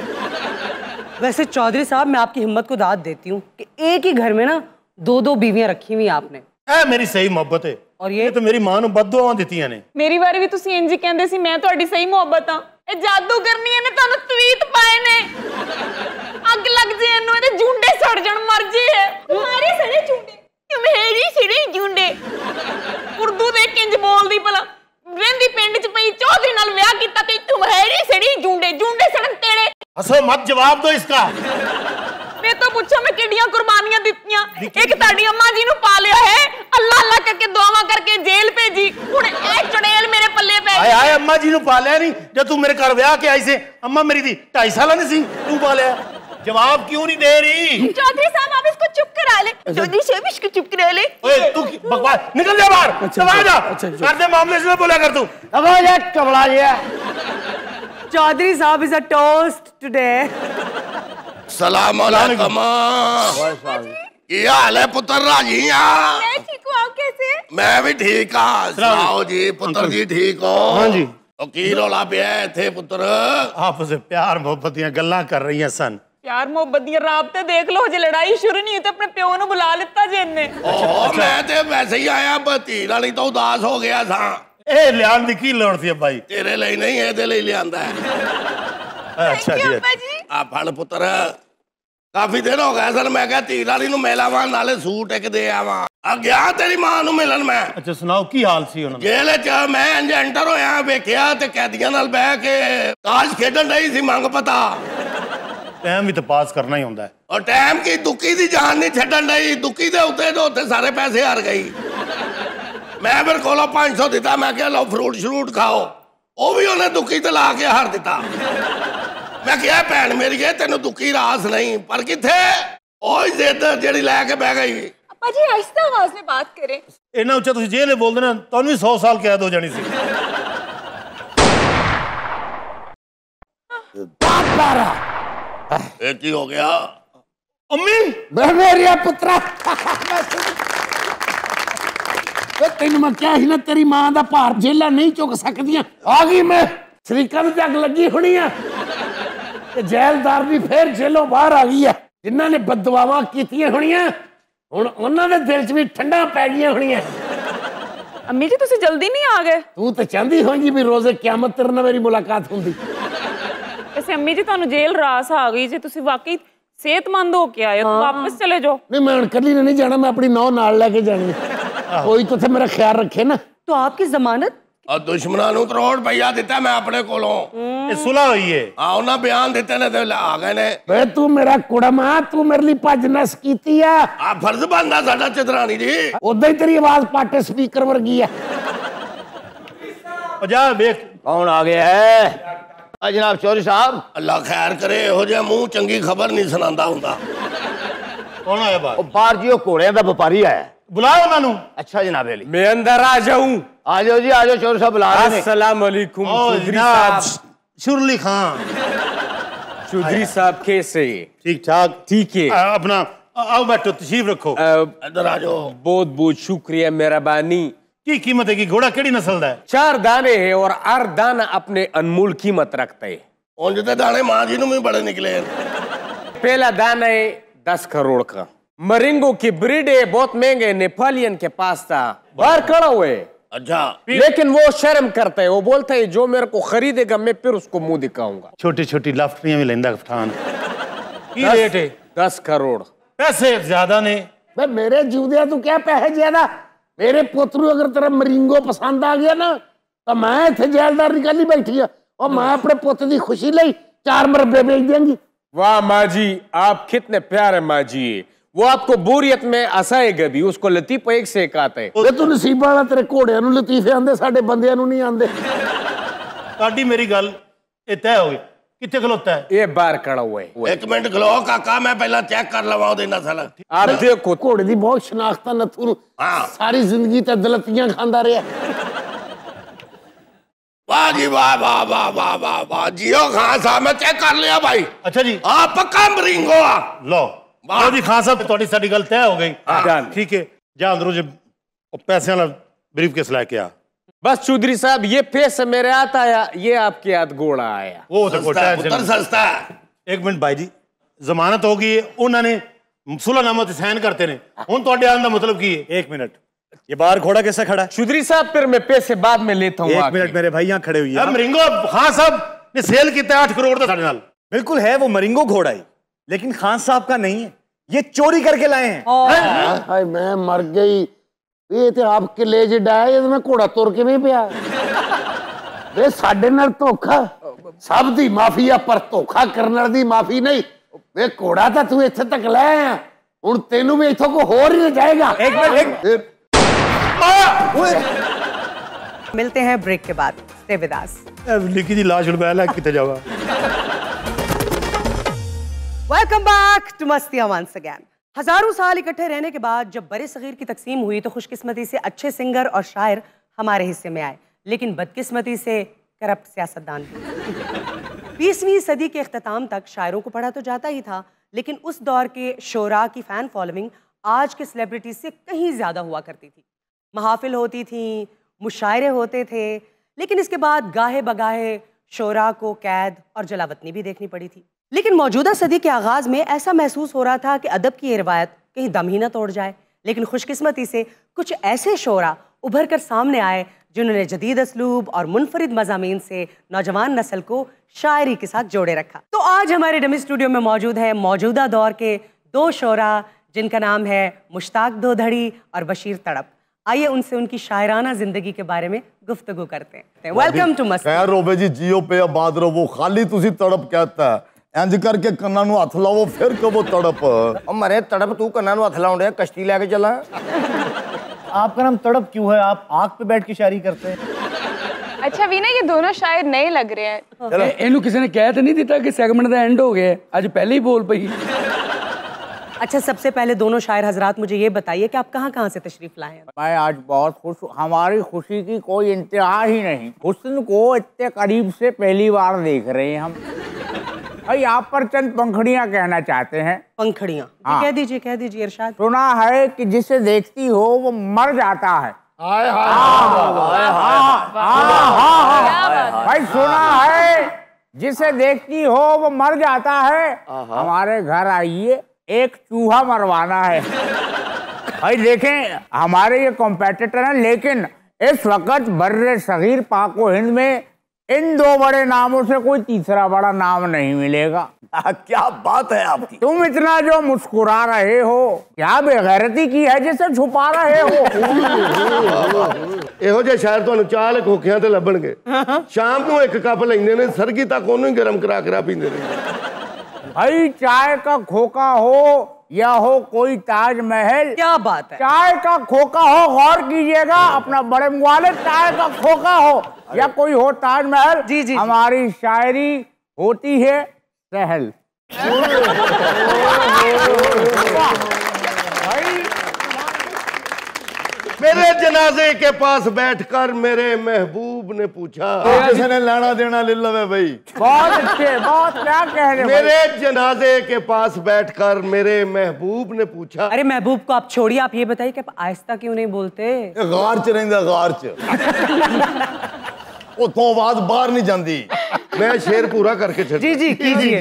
वैसे चौधरी साहब मैं आपकी हिम्मत को दाद देती हूँ कि एक ही घर में ना दो दो बीवियां रखी हुई हैं आपने ਇਹ ਮੇਰੀ ਸਹੀ ਮੁਹੱਬਤ ਹੈ ਔਰ ਇਹ- ਇਹ ਤਾਂ ਮੇਰੀ ਮਾਂ ਨੂੰ ਬਦਦੁਆਵਾਂ ਦਿੱਤੀਆਂ ਨੇ ਮੇਰੀ ਵਾਰੀ ਵੀ ਤੁਸੀਂ ਇੰਜ ਹੀ ਕਹਿੰਦੇ ਸੀ ਮੈਂ ਤੁਹਾਡੀ ਸਹੀ ਮੁਹੱਬਤ ਆ ਇਹ ਜਾਦੂ ਕਰਨੀ ਇਹਨੇ ਤੁਹਾਨੂੰ ਤਵੀਤ ਪਾਏ ਨੇ ਅੱਗ ਲੱਗ ਜੇ ਇਹਨੂੰ ਇਹਦੇ ਜੁੰਡੇ ਸੜ ਜਾਣ ਮਰ ਜੇ ਮਾਰੇ ਸੜੇ ਜੁੰਡੇ ਤੁਮਹੇਰੀ ਸੜੇ ਜੁੰਡੇ ਉਰਦੂ ਦੇ ਕਿੰਜ ਬੋਲਦੀ ਭਲਾ ਰਹਿੰਦੀ ਪਿੰਡ ਚ ਪਈ ਚੌਧਰੀ ਨਾਲ ਵਿਆਹ ਕੀਤਾ ਤੇ ਤੁਮਹੇਰੀ ਸੜੀ ਜੁੰਡੇ ਜੁੰਡੇ ਸੜਨ ਤੇਰੇ ਹਸੋ ਮਤ ਜਵਾਬ ਦਿਓ ਇਸਕਾ ਮੈਂ ਤਾਂ ਪੁੱਛਾਂ ਮੈਂ ਕਿੱਡੀਆਂ ਕੁਰਬਾਨੀਆਂ ਦਿੱਤੀਆਂ ਇੱਕ ਤੁਹਾਡੀ ਅੰਮਾ ਜੀ ਨੂੰ ਪਾਲਿਆ ਹੈ ਅੱਲਾ ਅੱਲਾ ਕਰਕੇ ਦੁਆਵਾਂ ਕਰਕੇ ਜੇਲ੍ਹ ਭੇਜੀ ਹੁਣ ਇਹ ਚੜੇਲ ਮੇਰੇ ਪੱਲੇ ਪੈ ਆਏ ਗਈ ਆਏ ਅੰਮਾ ਜੀ ਨੂੰ ਪਾਲਿਆ ਨਹੀਂ ਜਦ ਤੂੰ ਮੇਰੇ ਘਰ ਵਿਆਹ ਕੇ ਆਈ ਸੀ ਅੰਮਾ ਮੇਰੀ ਦੀ 2.5 ਸਾਲਾਂ ਦੀ ਸੀ ਤੂੰ ਪਾਲਿਆ जवाब क्यों नहीं दे रही? चौधरी साहब आप इसको चुप करा ले। अच्छा। चौधरी साहब इसको चुप करा ले। ओए तू बकवास। निकल जा बाहर। अच्छा, आ जा। अच्छा, अच्छा, दे मामले से बोला कर तू। अब ये कबड़ा ये चौधरी साहब इज़ अ टोस्ट टुडे। सलाम अलैकुम। ये हाल है पुत्र राज़ी हाँ? मैं ठीक हूँ आप कैसे मैं भी ठीक हाँ। हूँ। सुनाओ जी हाँ पुत्र जी। ठीक हो? हाँ जी। तो की रोला पे थे पुत्र। आपसे प्यार मोहब्बत गल्ला कर रही हैं सन। यार मोहब्बत दी रात देख लो जे लड़ाई शुरू नहीं हुई तो अपने प्यो नु बुला लेता जे ने मैं ते वैसे ही आया पती लाली तो उदास हो गया था ए ल्यान दी की लोड़ थी भाई तेरे लिए नहीं है दे ले लियांदा है अच्छा।, अच्छा। जी। आ फल पुत्र काफ़ी देर हो गया सर मैं कह ती लाली नु मिलावा नाले सूट एक दे आवा। आ गया तेरी माँ नु मिलन मैं? अच्छा सुनाओ की हाल सी उनन जेल च मैं इंज एंटर होया वेखिया ते कैदियाँ नाल बैठ के काज खेलन रही सी मंग पता। ਟਾਈਮ ਵੀ ਤਾਂ ਪਾਸ ਕਰਨਾ ਹੀ ਹੁੰਦਾ ਹੈ ਔਰ ਟਾਈਮ ਕੀ ਦੁੱਕੀ ਦੀ ਜਾਨ ਨਹੀਂ ਛੱਡਣ ਲਈ ਦੁੱਕੀ ਦੇ ਉੱਤੇ ਤੋਂ ਉੱਤੇ ਸਾਰੇ ਪੈਸੇ ਹਾਰ ਗਈ ਮੈਂ ਫਿਰ ਕੋਲੋਂ 500 ਦਿੱਤਾ ਮੈਂ ਕਿਹਾ ਲਓ ਫਰੂਟ ਸ਼ਰੂਟ ਖਾਓ ਉਹ ਵੀ ਉਹਨੇ ਦੁੱਕੀ ਤੇ ਲਾ ਕੇ ਹਾਰ ਦਿੱਤਾ ਮੈਂ ਕਿਹਾ ਭੈਣ ਮੇਰੀ ਇਹ ਤੈਨੂੰ ਦੁੱਕੀ ਰਾਸ ਨਹੀਂ ਪਰ ਕਿੱਥੇ ਉਹ ਜਿੱਦ ਜਿਹੜੀ ਲੈ ਕੇ ਬਹਿ ਗਈ ਪਾਪਾ ਜੀ ਆਇਸਤਾ ਆਵਾਜ਼ ਵਿੱਚ ਬਾਤ ਕਰੇ ਇਹਨਾਂ ਉੱਚਾ ਤੁਸੀਂ ਜੇਲੇ ਬੋਲਦੇ ਨਾ ਤੁਹਾਨੂੰ ਵੀ 100 ਸਾਲ ਕੈਦ ਹੋ ਜਾਣੀ ਸੀ ਬਾਪ ਬਾਰਾ (laughs) ਹੋ ਗਿਆ ਅੰਮੀ ਬੇ ਮੇਰੀਆ ਪੁੱਤਰਾ ਵੇ ਤੈਨੂੰ ਮੈਂ ਕਿਹਾ ਸੀ ਨਾ ਤੇਰੀ ਮਾਂ ਦਾ ਭਾਰ ਜੇਲਾ ਨਹੀਂ ਚੁੱਕ ਸਕਦੀਆਂ ਆ ਗਈ ਮੈਂ ਸ਼ਰੀਕਾਂ ਨੂੰ ਜੱਗ ਲੱਗੀ ਹੋਣੀ ਆ ਤੇ ਜੈਲਦਾਰ ਵੀ ਫੇਰ ਜੇਲੋਂ ਬਾਹਰ ਆ ਗਈ ਆ ਜਿਨ੍ਹਾਂ ਨੇ ਬਦਦੁਆਵਾਂ ਕੀਤੀਆਂ ਹੋਣੀਆਂ ਹੁਣ ਉਹਨਾਂ ਦੇ ਦਿਲ 'ਚ ਵੀ ਠੰਡਾ ਪੈ ਗਈਆਂ ਹੋਣੀਆਂ ਅੰਮੀ ਜੀ ਤੁਸੀਂ ਜਲਦੀ ਨਹੀਂ ਆ ਗਏ ਤੂੰ ਤਾਂ ਚਾਹੁੰਦੀ ਹੋਏਗੀ ਵੀ ਰੋਜ਼ੇ ਕਿਆਮਤ ਤੇਰੇ ਨਾਲ ਮੇਰੀ ਮੁਲਾਕਾਤ ਹੁੰਦੀ ਵੈਸੇ ਅੰਮੀ ਜੀ ਤੁਹਾਨੂੰ ਜੇਲ੍ਹ ਰਾਸ ਆ ਗਈ ਜੇ ਤੁਸੀਂ ਵਾਕਈ ਸਿਹਤਮੰਦ ਹੋ ਕੇ ਆਏ ਹੋ ਤਾਂ ਵਾਪਸ ਚਲੇ ਜਾਓ ਨਹੀਂ ਮੈਂ ਹੁਣ ਕੱਲੀ ਨੇ ਨਹੀਂ ਜਾਣਾ ਮੈਂ ਆਪਣੀ ਨੌ ਨਾਲ ਲੈ ਕੇ ਜਾਣੀ ਆ। ਕੋਈ ਤਾਂ ਉੱਥੇ ਮੇਰਾ ਖਿਆਲ ਰੱਖੇ ਨਾ तो आपकी जमानत ਆ ਦੁਸ਼ਮਣਾਂ ਨੂੰ ਕਰੋੜ ਰੁਪਈਆ ਦਿੱਤਾ ਮੈਂ ਆਪਣੇ ਕੋਲੋਂ ਇਹ ਸੁਲਾ ਹੋਈ ਹੈ ਆ ਉਹਨਾਂ ਬਿਆਨ ਦਿੱਤੇ ਨੇ ਤੇ ਆ ਗਏ ਨੇ ਵੇ ਤੂੰ ਮੇਰਾ ਕੁੜਮਾ ਤੂੰ ਮੇਰੇ ਲਈ ਭੱਜ ਨਸ ਕੀਤੀ ਆ ਆ ਫਰਜ਼ ਬਣਦਾ ਸਾਡਾ ਚਤਰਾਣੀ ਜੀ ਉਦਾਂ ਹੀ ਤੇਰੀ ਆਵਾਜ਼ ਪਾਟੇ ਸਪੀਕਰ ਵਰਗੀ ਆ ਉਹ ਜਾ ਵੇਖ कौन आ गया है आ जनाब चौधरी साहब ਅੱਲਾ ਖੈਰ ਕਰੇ ਇਹੋ ਜਿਹਾ ਮੂੰਹ ਚੰਗੀ ਖਬਰ ਨਹੀਂ ਸੁਣਾਉਂਦਾ ਹੁੰਦਾ ਕੌਣ ਆਇਆ ਬਾਹਰ ਉਹ ਬਾਹਰ ਜੀ ਉਹ ਘੋੜਿਆਂ ਦਾ ਵਪਾਰੀ ਆਇਆ ਬੁਲਾਓ ਉਹਨਾਂ ਨੂੰ ਅੱਛਾ ਜਨਾਬ ਅਲੀ मैं अंदर आ जाऊं ਆ ਜਾਓ ਜੀ ਆ ਜਾਓ ਚੌਧਰੀ ਸਾਹਿਬ ਬੁਲਾ ਰਹੇ ਨੇ अस्सलाम वालेकुम ਓ चौधरी ਜਨਾਬ साहब ਸ਼ੁਰਲੀ ਖਾਨ चौधरी साहब कैसे ਠੀਕ ਠਾਕ ठीक है ਆ, ਆਪਣਾ ਆ- ਆਓ ਬੈਠੋ ਤਸ਼ਰੀਫ ਰੱਖੋ अ, ਇੱਧਰ ਆ ਜਾਓ बहुत बहुत शुक्रिया मेहरबानी की कीमत है कि घोड़ा कड़ी नस्ल है? चार दाने हैं और हर दाना अपने अनमोल कीमत रखता है। और जितने दाने माँ जी में बड़े निकले पहला दाना है दस करोड़ का। मरिंगो की ब्रिड है बहुत महँगे नेपोलियन के पास था बाहर खड़ा हुए अच्छा। लेकिन वो शर्म करता है वो बोलता है जो मेरे को खरीदेगा मैं फिर उसको मुँह दिखाऊँगा। छोटी छोटी लफ्टिया भी लेंदा कप्तान। रेट है? दस करोड़। पैसे ज़्यादा नहीं मेरे जूदिया तू क्या पैसे ज़्यादा? ਮੇਰੇ ਪੁੱਤ ਨੂੰ ਅਗਰ ਤੇਰਾ ਮਰਿੰਗੋ ਪਸੰਦ ਆ ਗਿਆ ਨਾ ਤਾਂ ਮੈਂ ਇੱਥੇ ਜੈਲਦਾਰ ਦੀ ਗੱਲ ਹੀ ਬੈਠੀ ਆ ਉਹ ਮੈਂ ਆਪਣੇ ਪੁੱਤ ਦੀ ਖੁਸ਼ੀ ਲਈ ਚਾਰ ਮਰਬੇ ਵੇਚ ਦਿਆਂਗੀ वाह माँ जी आप कितने प्यारे माँ जी वो आपको बोरियत में हंसाएगा भी उसको लतीफ एक से एक आता है ਵੇ ਤੂੰ ਨਸੀਬਾਂ ਵਾਲਾ ਤੇਰੇ ਘੋੜਿਆਂ ਨੂੰ ਲਤੀਫੇ ਆਂਦੇ ਸਾਡੇ ਬੰਦਿਆਂ ਨੂੰ ਨਹੀਂ ਆਂਦੇ ਤੁਹਾਡੀ ਮੇਰੀ ਗੱਲ ਇਹ ਤੈਅ ਹੋ ਗਈ ਕਿੱਥੇ ਖਲੋਤਾ ਹੈ ये बाहर खड़ा हुआ है ਇੱਕ ਮਿੰਟ ਖਲੋ ਕਾਕਾ ਮੈਂ ਪਹਿਲਾਂ ਚੈੱਕ ਕਰ ਲਵਾਂ ਉਹਦੀ ਨਸਲ आप देखो ਘੋੜੇ ਦੀ ਬਹੁਤ ਸ਼ਨਾਖਤ ਆ ਨੱਥੂ ਨੂੰ ਹਾਂ। ਸਾਰੀ ਜ਼ਿੰਦਗੀ ਤੇ ਦਲਤੀਆਂ ਖਾਂਦਾ ਰਿਹਾ ਵਾਹ ਜੀ ਵਾਹ ਵਾਹ ਵਾਹ ਵਾਹ ਵਾਹ ਵਾਹ ਜੀਓ ਖਾਨ ਸਾਹਿਬ ਮੈਂ ਚੈੱਕ ਕਰ ਲਿਆ ਭਾਈ ਅੱਛਾ ਜੀ ਆ ਪੱਕਾ ਮਰਿੰਗੋ ਆ ਲਓ ਵਾਹ। ਲਓ ਜੀ ਖਾਨ ਸਾਹਿਬ ਤੁਹਾਡੀ ਸਾਡੀ ਗੱਲ ਤੈਅ ਹੋ ਗਈ Done. ਠੀਕ ਹੈ ਜਾ ਅੰਦਰੋਂ ਜੇ ਉਹ ਪੈਸਿਆਂ ਵਾਲਾ ਬਰੀਫ ਕੇਸ ਲੈ ਕੇ ਆ बस चौधरी साहब ये पैसा मेरे हाथ आया ये आपके हाथ घोड़ा आया ਉਹ ਤੇ ਕੋਈ ਸਸਤਾ ਹੈ, ਟੈਨਸ਼ਨ ਪੁੱਤਰ ਨਹੀਂ। ਸਸਤਾ ਹੈ। ਇੱਕ ਮਿੰਟ ਭਾਈ ਜੀ ਜ਼ਮਾਨਤ ਹੋ ਗਈ ਹੈ ਉਹਨਾਂ ਨੇ ਸੁਲਹਨਾਮਾ ਤੇ ਸਾਈਨ ਕਰਤੇ ਨੇ ਹੁਣ ਤੁਹਾਡੇ ਆਉਣ ਦਾ ਮਤਲਬ ਕੀ ਹੈ एक मिनट ये बाहर घोड़ा कैसा खड़ा है चौधरी साहब फिर मैं पैसे बाद में लेता हूँ एक आके। मिनट मेरे भाई यहाँ खड़े हुई ਇਹ है ਮਰਿੰਗੋ ਖਾਨ ਸਾਹਿਬ ਨੇ ਸੇਲ ਕੀਤਾ 8 ਕਰੋੜ ਦਾ ਸਾਡੇ ਨਾਲ बिल्कुल है वो मरिंगो घोड़ा ही लेकिन खान साहब का नहीं है ये चोरी करके लाए हैं ਹਾਏ ਮੈਂ ਮਰ ਗਈ ਇਹ ਤੇ ਆਪ ਕਿਲੇ ਚ ਡਾਇਆ ਇਹਦੇ ਨਾਲ ਘੋੜਾ ਤੁਰ ਕਿਵੇਂ ਪਿਆ ਵੇ ਸਾਡੇ ਨਾਲ ਧੋਖਾ ਸਭ ਦੀ ਮਾਫੀ ਆ ਪਰ ਧੋਖਾ ਕਰਨ ਵਾਲੇ ਦੀ ਮਾਫੀ ਨਹੀਂ ਵੇ ਘੋੜਾ ਤਾਂ ਤੂੰ ਇੱਥੇ ਤੱਕ ਲੈ ਆਇਆ ਹੁਣ ਤੈਨੂੰ ਵੀ ਇੱਥੋਂ ਕੋ ਹੋਰ ਹੀ ਜਾਏਗਾ एक मिनट एक मिलते हैं ब्रेक के बाद स्टे विद अस ਲਿਖੀ ਦੀ ਲਾਸ਼ ਉੜਵਾ ਲੈ ਕਿੱਥੇ ਜਾਵਾ welcome back to मस्तिया once again हज़ारों साल इकट्ठे रहने के बाद जब बड़े सगीर की तकसीम हुई तो खुशकिस्मती से अच्छे सिंगर और शायर हमारे हिस्से में आए, लेकिन बदकिस्मती से करप्ट सियासतदान (laughs) बीसवीं सदी के अख्ताम तक शायरों को पढ़ा तो जाता ही था, लेकिन उस दौर के शोरा की फ़ैन फॉलोइंग आज के सेलिब्रिटीज से कहीं ज़्यादा हुआ करती थी। महाफिल होती थी, मुशायरे होते थे, लेकिन इसके बाद गाहे बगाहे शोरा को कैद और जलावतनी भी देखनी पड़ी थी। लेकिन मौजूदा सदी के आगाज़ में ऐसा महसूस हो रहा था कि अदब की ये रिवायत कहीं दम ही ना तोड़ जाए। लेकिन खुशकिस्मती से कुछ ऐसे शोरा उभर कर सामने आए, जिन्होंने जदीद असलूब और मुनफरद मजामी से नौजवान नस्ल को शायरी के साथ जोड़े रखा। तो आज हमारे डमी स्टूडियो में मौजूद है मौजूदा दौर के दो शोरा, जिनका नाम है मुश्ताक धोधड़ी और बशीर तड़प। आइए उनसे उनकी शायराना जिंदगी के बारे में गुफ्तगू करते हैं वेलकम टू मस्त ਖੈਰ ਹੋਵੇ ਜੀ ਜੀਓ ਪੇ ਆਬਾਦ ਰਹੋ ਖਾਲੀ ਤੁਸੀਂ ਤੜਪ ਕਹਤਾ ਹੈ ਇੰਜ ਕਰਕੇ ਕੰਨਾਂ ਨੂੰ ਹੱਥ ਲਾਵੋ ਫਿਰ ਕਹੋ ਤੜਪ ਉਹ ਮਰੇ ਤੜਪ ਤੂੰ ਕੰਨਾਂ ਨੂੰ ਹੱਥ ਲਾਉਣ ਡਿਆ ਕਸ਼ਤੀ ਲੈ ਕੇ ਚੱਲਾਂ आपका नाम तड़प क्यों है आप आग पे बैठ के शायरी करते हैं अच्छा वीना ये दोनों शायर नए लग रहे हैं ਇਹ- ਇਹਨੂੰ ਕਿਸੇ ਨੇ ਕਹਿ ਤਾਂ ਨਹੀਂ ਦਿੱਤਾ ਕਿ ਸੈਗਮੈਂਟ ਦਾ ਐਂਡ ਹੋ ਗਿਆ ਹੈ? ਅੱਜ ਪਹਿਲੇ ਹੀ ਬੋਲ ਪਈ अच्छा सबसे पहले दोनों शायर हजरात मुझे ये बताइए कि आप कहाँ कहाँ से तशरीफ़ लाए हैं? मैं आज बहुत खुश हूँ। हमारी खुशी की कोई इंतहा ही नहीं। हुस्न को इतने करीब से पहली बार देख रहे हैं हम। भाई आप पर चंद पंखड़ियाँ कहना चाहते हैं। पंखड़ियाँ? हाँ। कह दीजिए कह दीजिए इरशाद। सुना है कि जिसे देखती हो वो मर जाता है। भाई सुना है जिसे देखती हो वो मर जाता है। हमारे घर आइए। एक चूहा मरवाना है भाई देखें हमारे ये कॉम्पिटिटर हैं लेकिन इस वक्त बर्र सगीर पाको हिंद में इन दो बड़े नामों से कोई तीसरा बड़ा नाम नहीं मिलेगा क्या बात है आपकी तुम इतना जो मुस्कुरा रहे हो क्या बेगैरती की है जिसे छुपा रहे हो ਇਹੋ ਜਿਹੇ ਸ਼ਾਇਰ ਤੁਹਾਨੂੰ ਚਾਹ ਲੈ ਖੋਖਿਆਂ ਤੇ ਲੱਭਣਗੇ ਸ਼ਾਮ ਨੂੰ ਇੱਕ ਕੱਪ ਲੈਂਦੇ ਨੇ ਸਰਗੀ ਤੱਕ ਉਹਨੂੰ ਹੀ ਗਰਮ ਕਰਾ ਕਰਾ ਪੀਂਦੇ ਨੇ भाई चाय का खोखा हो या हो कोई ताजमहल क्या बात है? चाय का खोखा हो गौर कीजिएगा अपना बड़े मुआले चाय का खोखा हो या कोई हो ताजमहल जी, जी। हमारी शायरी होती है सहल। भाई मेरे जनाजे के पास बैठकर मेरे महबूब ने पूछा किसी ने लाना देना ले लवे भाई? बहुत अच्छे बहुत क्या कह रहे मेरे जनाजे के पास बैठकर मेरे महबूब ने पूछा अरे महबूब को आप छोड़िए आप ये बताइए कि आप आहिस्ता क्यों नहीं बोलते? गार च रहिंदा गार च। (laughs) तो आवाज़ बाहर नहीं जाती मैं शेर पूरा करके छोड़ जी जी कीजिए।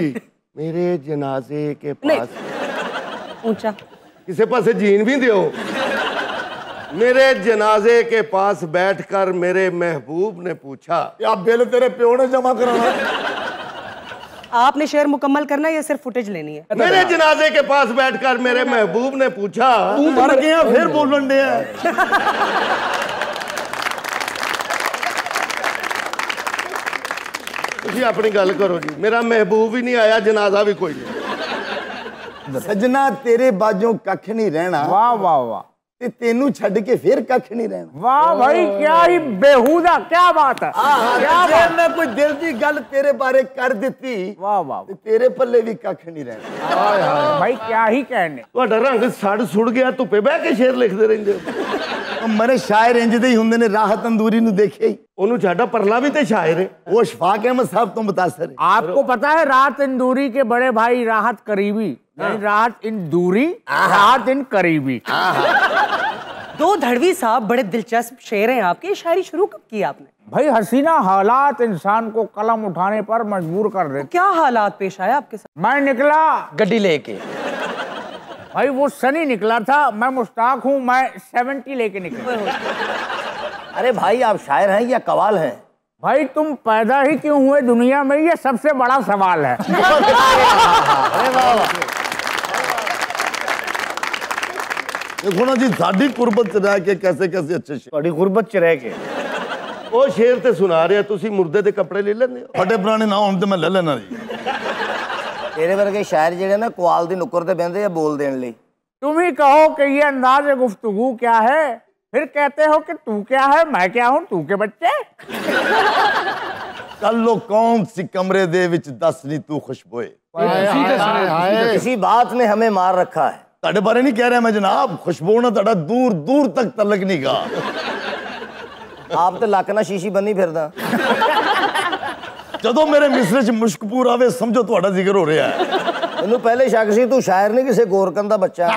मेरे जनाजे के पास ऊँचा। किसी पास जीन भी दो मेरे जनाजे के पास बैठकर मेरे महबूब ने पूछा ਆ ਬਿੱਲ ਤੇਰੇ ਪਿਓ ਨੇ ਜਮਾ ਕਰਾਉਣਾ आपने शेर मुकम्मल करना है या सिर्फ फुटेज लेनी है मेरे जनाजे के पास बैठकर मेरे महबूब ने पूछा ਤੂੰ ਮਰ ਗਿਆ ਫਿਰ ਬੋਲਣ ਡਿਆ ਤੁਸੀਂ ਆਪਣੀ ਗੱਲ ਕਰੋ ਜੀ ਮੇਰਾ ਮਹਿਬੂਬ ਹੀ ਨਹੀਂ ਆਇਆ ਜਨਾਜ਼ਾ ਵੀ ਕੋਈ ਨਹੀਂ ਸਜਣਾ ਤੇਰੇ ਬਾਝੋਂ ਕੱਖ ਨਹੀਂ ਰਹਿਣਾ वाह वाह वाह तेन तेनु भाई क्या ही बेहूदा बह के शेर लिखते रहते मरे शायर इंज दे होंगे देखे ही। परला भी शायर है। वो शफाक अहमद साहब तुम बता आपको पता है राहत अंदूरी के बड़े भाई राहत करीबी यानी राहत इन दूरी रात इन करीबी। दो धड़वी साहब बड़े दिलचस्प शेर हैं आपके। शायरी शुरू कब की आपने? भाई हसीना हालात इंसान को कलम उठाने पर मजबूर कर देते। क्या हालात पेश आए आपके साथ? मैं निकला गड्डी लेके। भाई वो सनी निकला था मैं मुश्ताक हूँ मैं सेवेंटी लेके निकला। अरे भाई आप शायर हैं या कवाल हैं? भाई तुम पैदा ही क्यों हुए दुनिया में? ये सबसे बड़ा सवाल है। (laughs) ਦੇਖੋ ਨਾ ਜੀ ਸਾਡੀ ਕੁਰਬਤ ਚ ਰਹਿ ਕੇ ਕੈਸੇ ਕੈਸੇ ਅੱਛੇ ਸ਼ੇਰ ਤੁਹਾਡੀ ਗੁਰਬਤ ਚ ਰਹਿ ਕੇ ਉਹ ਸ਼ੇਰ ਤੇ ਸੁਣਾ ਰਿਹਾ ਤੁਸੀਂ ਮੁਰਦੇ ਦੇ ਕੱਪੜੇ ਲੈ ਲੈਂਦੇ ਹੋ ਫਟੇ ਪੁਰਾਣੇ ਨਾ ਹੋਣ ਤੇ ਮੈਂ ਲੈ ਲੈਣਾ ਜੀ ਤੇਰੇ ਵਰਗੇ ਸ਼ਾਇਰ ਜਿਹੜੇ ਨਾ ਕੁਆਲ ਦੀ ਨੁੱਕਰ ਤੇ ਬਹਿੰਦੇ ਆ ਬੋਲ ਦੇਣ ਲਈ तुम ही कहो कि ये अंदाज गुफ्तगू क्या है फिर कहते हो कि तू क्या है मैं क्या हूँ तू के बच्चे ਕੱਲੋ ਕੌਣ ਸੀ ਕਮਰੇ ਦੇ ਵਿੱਚ ਦੱਸ ਨਹੀਂ ਤੂੰ ਖੁਸ਼ਬੋਏ किसी बात ने हमें मार रखा है ਤੁਹਾਡੇ ਬਾਰੇ ਨਹੀਂ ਕਹਿ ਰਿਹਾ ਮੈਂ ਜਨਾਬ ਖੁਸ਼ਬੂ ਨਾਲ ਤੁਹਾਡਾ ਦੂਰ ਦੂਰ ਤੱਕ ਤਲਕ ਨਹੀਂ ਗਾ। ਆਪ ਤੇ ਲੱਕ ਨਾਲ ਸ਼ੀਸ਼ੀ ਬੰਨੀ ਫਿਰਦਾ। ਜਦੋਂ ਮੇਰੇ ਮਿਸਰੇ ਚ ਮੁਸ਼ਕਪੂਰ ਆਵੇ ਸਮਝੋ ਤੁਹਾਡਾ ਜ਼ਿਕਰ ਹੋ ਰਿਹਾ ਹੈ। ਪਹਿਲੇ ਸ਼ੱਕ ਸੀ ਤੂੰ ਸ਼ਾਇਰ ਨਹੀਂ ਕਿਸੇ ਗੋਰਕਨ ਦਾ ਬੱਚਾ।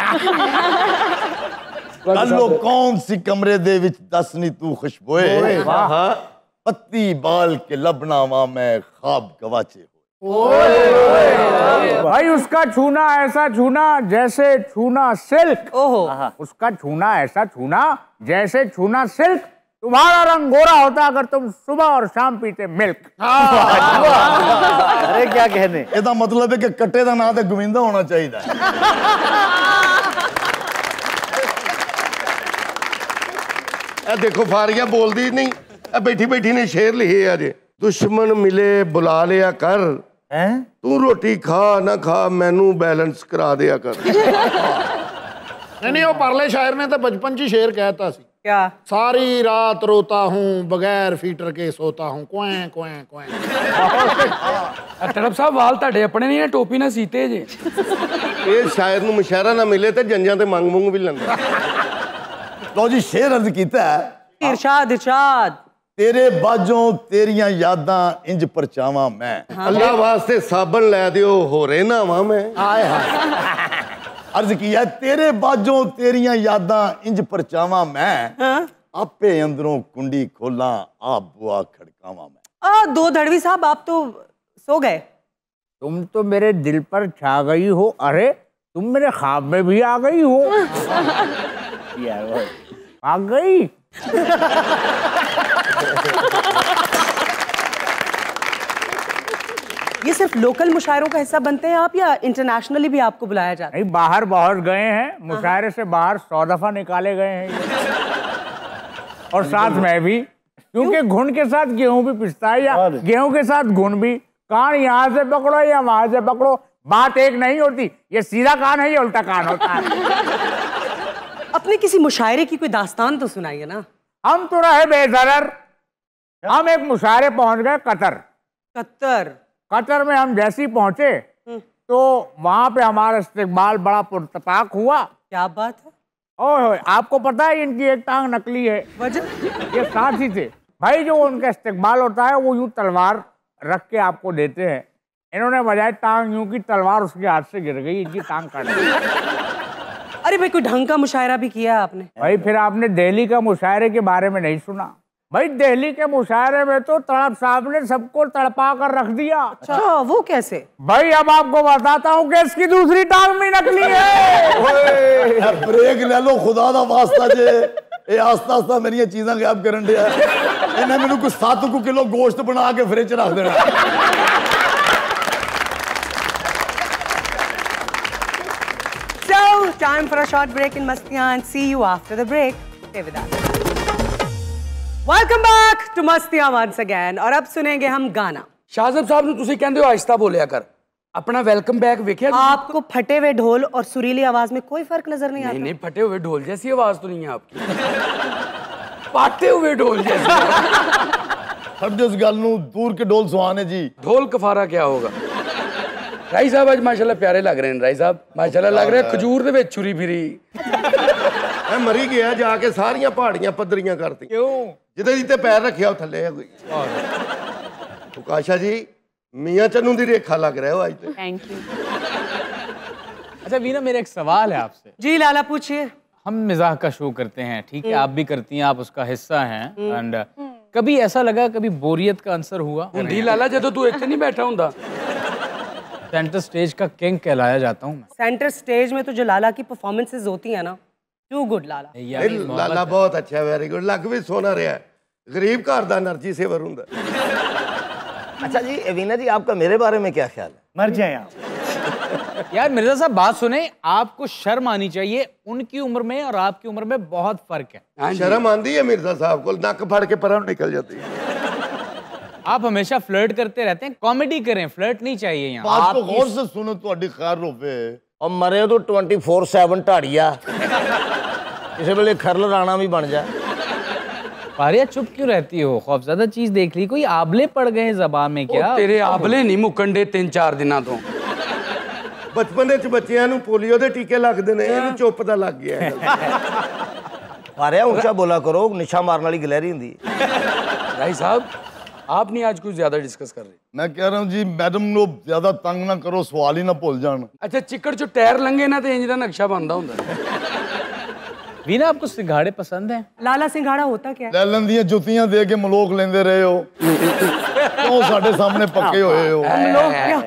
ਕੱਲੋ ਕੌਣ ਸੀ ਕਮਰੇ ਦੇ ਵਿੱਚ ਦੱਸ ਨਹੀਂ ਤੂੰ ਖੁਸ਼ਬੋਏ ਹਾਂ ਪੱਤੀ ਬਾਲ ਕੇ ਲਬਣਾ ਵਾ ਮੈਂ ਖਾਬ ਗਵਾਚੇ भाई उसका छूना ऐसा छूना जैसे छूना सिल्क ओहो उसका छूना ऐसा छूना जैसे छूना सिल्क तुम्हारा रंग गोरा होता अगर तुम सुबह और शाम पीते मिल्क अरे क्या कहने ਇਹਦਾ ਮਤਲਬ ਹੈ ਕਿ ਕੱਟੇ ਦਾ ਨਾਂ ਤੇ ਗੋਵਿੰਦਾ ਹੋਣਾ ਚਾਹੀਦਾ ਹੈ। ਇਹ ਦੇਖੋ ਫਾਰੀਆ ਬੋਲਦੀ ਨਹੀਂ ਇਹ ਬੈਠੀ ਬੈਠੀ ਨੇ ਸ਼ੇਰ ਲਿਖੇ ਆ ਜੇ ਦੁਸ਼ਮਣ ਮਿਲੇ ਬੁਲਾ ਲਿਆ ਕਰ ਹੈ ਤੂੰ ਰੋਟੀ ਖਾ ਨਾ ਖਾ ਮੈਨੂੰ ਬੈਲੈਂਸ ਕਰਾ ਦਿਆ ਕਰ नहीं नहीं वो परले शायर ने तो बचपन ची शेर कहता सी क्या सारी रात रोता हूँ बगैर फीटर के सोता हूँ कोए कोए कोए ਤੜਪ ਸਾਹਿਬ ਵਾਲ ਤੁਹਾਡੇ ਆਪਣੇ ਨਹੀਂ ਆ ਟੋਪੀ ਨਾਲ ਸੀਤੇ ਜੇ ਇਹ ਸ਼ਾਇਰ ਨੂੰ ਮੁਸ਼ਾਇਰਾ ਨਾ ਮਿਲੇ ਤੇ ਜੰਜਾਂ ਤੇ ਮੰਗ ਮੁੰਗ ਵੀ ਲੈਂਦਾ ਲਓ ਜੀ ਸ਼ੇਰ ਅਰਜ਼ ਕੀਤਾ ਹੈ इरशाद इरशाद ਤੇਰੇ ਬਾਝੋਂ ਤੇਰੀਆਂ ਯਾਦਾਂ ਇੰਜ ਪਰਚਾਵਾਂ ਮੈਂ ਅੱਲਾ ਵਾਸਤੇ ਸਾਬਣ ਲੈ ਦਿਓ ਹੋ ਰਹਿਣਾ ਵਾਂ ਮੈਂ ਹਾਏ ਹਾਏ ਅਰਜ਼ ਕੀਆ ਤੇਰੇ ਬਾਝੋਂ ਤੇਰੀਆਂ ਯਾਦਾਂ ਇੰਜ ਪਰਚਾਵਾਂ ਮੈਂ हाँ ਆਪੇ ਅੰਦਰੋਂ ਕੁੰਡੀ ਖੋਲਾਂ ਆਪ ਬੁਆ ਖੜਕਾਵਾਂ ਮੈਂ आ, दो धड़वी साहब आप तो सो गए तुम तो मेरे दिल पर छा गई हो अरे तुम मेरे ख्वाब में भी आ गई हो (laughs) यार वो आ गई ये सिर्फ़ लोकल मुशायरों का हिस्सा बनते हैं आप या इंटरनेशनली भी आपको बुलाया जाता है? बाहर बहुत गए हैं मुशायरे से बाहर सौ दफ़ा निकाले गए हैं। ये। और साथ में भी क्योंकि घुन के साथ गेहूँ भी पिसता है या गेहूँ के साथ घुन भी। कान यहाँ से पकड़ो या वहाँ से पकड़ो बात एक नहीं होती ये सीधा कान है ये उल्टा कान होता है है? अपने किसी मुशायरे की कोई दास्तान तो सुनाइए ना। हम तो रहे बेजरर। हम एक मुशायरे पहुँच गए कतर। कतर? कतर में हम जैसे ही पहुँचे तो वहाँ पे हमारा इस्तेमाल बड़ा पुरतपाक हुआ। क्या बात है? ओए होए आपको पता है इनकी एक टांग नकली है? वजह? ये साथी थे। भाई जो उनका इस्तेमाल होता है वो यूँ तलवार रख के आपको देते हैं। इन्होंने बजाय टांग यूँ की तलवार उसके हाथ से गिर गई इनकी टांग काट अरे भाई कोई ढंग का मुशायरा भी किया है आपने भाई फिर आपने दिल्ली का मुशायरे के बारे में नहीं सुना भाई दिल्ली के मुशायरे में तो तड़प साहब ने सबको तड़पा कर रख दिया अच्छा वो कैसे भाई अब आपको बताता हूँ कि इसकी दूसरी टांग भी नकली है ਓਏ ਬ੍ਰੇਕ ਲੈ ਲਓ ਖੁਦਾ ਦਾ ਵਾਸਤਾ ਜੇ ਇਹ ਆਸਤਾ ਆਸਤਾ ਮੇਰੀਆਂ ਚੀਜ਼ਾਂ ਗਾਇਬ ਕਰਨ ਡਿਆ ਇਹਨੇ ਮੈਨੂੰ ਕੋਈ 7 ਕੁ ਕਿਲੋ ਗੋਸ਼ਤ ਬਣਾ ਕੇ ਫ੍ਰਿਜ 'ਚ ਰੱਖ ਦੇਣਾ time for a short break in Mastiyan and see you after the break. Stay with us. Welcome back to Mastiyan once again. और अब सुनेंगे हम गाना ਸ਼ਾਹਜ਼ਬ ਸਾਹਿਬ ਨੂੰ ਤੁਸੀਂ ਕਹਿੰਦੇ ਹੋ ਆਹਿਸਤਾ ਬੋਲਿਆ ਕਰ अपना वेलकम बैक वेख्या तुसी? आपको फटे हुए ढोल और सुरीली आवाज में कोई फर्क नजर नहीं नहीं आता नहीं फटे हुए ढोल जैसी आवाज तो नहीं है आपकी पाटे हुए ढोल जैसी हट जिस गल ਨੂੰ दूर के ढोल सुहाने जी ढोल कफारा क्या होगा राई साहब आज माशाल्लाह प्यारे लग रहे हैं राई साहब माशाल्लाह लग रहा है खजूर ਦੇ ਵਿੱਚ ਛੁਰੀ ਫਿਰੀ ਮੈਂ ਮਰੀ ਗਿਆ ਜਾ ਕੇ ਸਾਰੀਆਂ ਪਹਾੜੀਆਂ ਪੱਧਰੀਆਂ ਕਰਤੀ ਕਿਉਂ ਜਿੱਦੇ ਜਿੱਤੇ ਪੈਰ ਰੱਖਿਆ ਉਹ ਥੱਲੇ ਆ ਕੋਈ ਉਕਾਸ਼ਾ ਜੀ ਮੀਆਂ ਚੰਨੂ ਦੀ ਰੇਖਾ ਲੱਗ ਰਿਹਾ ਹੋ ਅੱਜ ਤੇ थैंक यू अच्छा वीना मेरा एक सवाल है आपसे जी लाला पूछिए हम मिजाह का शो करते हैं ठीक है आप भी करती हैं आप उसका हिस्सा हैं एंड कभी ऐसा लगा कभी बोरियत का आंसर हुआ ਹੁੰਦੀ ਲਾਲਾ ਜਦੋਂ ਤੂੰ ਇੱਥੇ ਨਹੀਂ ਬੈਠਾ ਹੁੰਦਾ सेंटर स्टेज का किंग कहलाया जाता हूँ सेंटर स्टेज में तो जो लाला की परफॉर्मेंसेज होती है ना टू गुड लाला। यार लाला बहुत अच्छा है वेरी गुड लक भी सोना रहा है। गरीब घर का एनर्जी सेवर हूँ अच्छा जी एवीना जी आपका मेरे बारे में क्या ख्याल है? मर जाए आप। यार मिर्ज़ा साहब बात सुने आपको शर्म आनी चाहिए उनकी उम्र में और आपकी उम्र में बहुत फ़र्क है। हाँ शर्म आंदी है मिर्ज़ा साहब को नक फाड़ के पर निकल जाती है। आप हमेशा फ्लर्ट करते रहते हैं कॉमेडी करें फ्लर्ट नहीं चाहिए यहाँ बात को गौर से सुनो ਤੁਹਾਡੀ खैर होवे और मरे तो 24/7 ਢਾੜੀਆ ਕਿਸੇ ਵੇਲੇ ਖਰਲ ਰਾਣਾ ਵੀ ਬਣ ਜਾ फारिया चुप क्यों रहती हो खौफजदा चीज देख ली कोई आबले पड़ गए जबान में क्या ਉਹ ਤੇਰੇ ਆਬਲੇ ਨਹੀਂ ਮੁੱਕਣ ਦੇ ਤਿੰਨ ਚਾਰ ਦਿਨਾਂ ਤੋਂ ਬਚਪਨ ਦੇ ਚ ਬੱਚਿਆਂ ਨੂੰ ਪੋਲੀਓ ਦੇ ਟੀਕੇ ਲੱਗਦੇ ਨੇ ਇਹਨੂੰ ਚੁੱਪ ਦਾ ਲੱਗ ਗਿਆ ਹੈ। ਮਾਰਿਆ ਉੱਚਾ ਬੋਲਾ ਕਰੋ ਨਿਸ਼ਾ ਮਾਰਨ ਵਾਲੀ ਗਲੈਰੀ ਹੁੰਦੀ ਹੈ राई साहब आप नहीं आज कुछ ज्यादा डिस्कस कर रहे मैं कह रहा हूँ जी मैडम नो ज्यादा तंग ना करो सवाल ही ना भूल जान ਅੱਛਾ ਚਿੱਕੜ ਚੋਂ ਟਾਇਰ ਲੰਗੇ ਨਾ ਤੇ ਇੰਜ ਦਾ ਨਕਸ਼ਾ ਬਣਦਾ ਹੁੰਦਾ वीना आपको सिंघाड़े पसंद हैं लाला सिंघाड़ा होता क्या है ਲੈ ਲੈਂਦੀਆਂ ਜੁੱਤੀਆਂ ਦੇ ਕੇ ਮਲੋਕ ਲੈਂਦੇ ਰਹੇ ਹੋ ਕਿਉਂ ਸਾਡੇ ਸਾਹਮਣੇ ਪੱਕੇ ਹੋਏ ਹੋ लोग क्या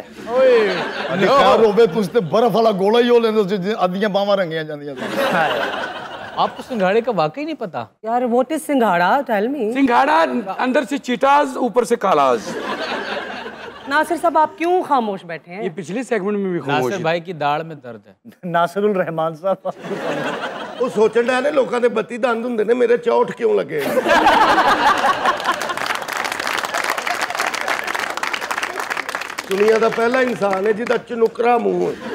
ਅਜੇ ਖੈਰ ਹੋਵੇ ਤੁਸੀਂ ਤੇ ਬਰਫ਼ ਵਾਲਾ ਗੋਲਾ ਹੀ ਹੋ ਲੈਂਦੇ ਸੀ ਜਿਹਦੇ ਅੱਧੀਆਂ ਬਾਹਾਂ ਰੰਗੀਆਂ ਜਾਂਦੀਆਂ ਸੀ आपको सिंघाड़े का वाकई नहीं पता यार what is singhara tell me singhara अंदर से चिटाज ऊपर से कालाज नासिर साहब आप क्यों खामोश बैठे हैं ये पिछले सेगमेंट में भी खामोश नासिर भाई की दाढ़ में दर्द है नासिरुल रहमान साहब ਉਹ ਸੋਚਣ ਡਿਆ ਨੇ ਲੋਕਾਂ ਦੇ 32 ਦੰਦ ਹੁੰਦੇ ਨੇ ਮੇਰੇ 64 ਕਿਉਂ ਲੱਗੇ ਦੁਨੀਆ ਦਾ ਪਹਿਲਾ ਇਨਸਾਨ ਹੈ ਜਿਹਦਾ ਚਨੁਕਰਾ ਮੂੰਹ ਹੈ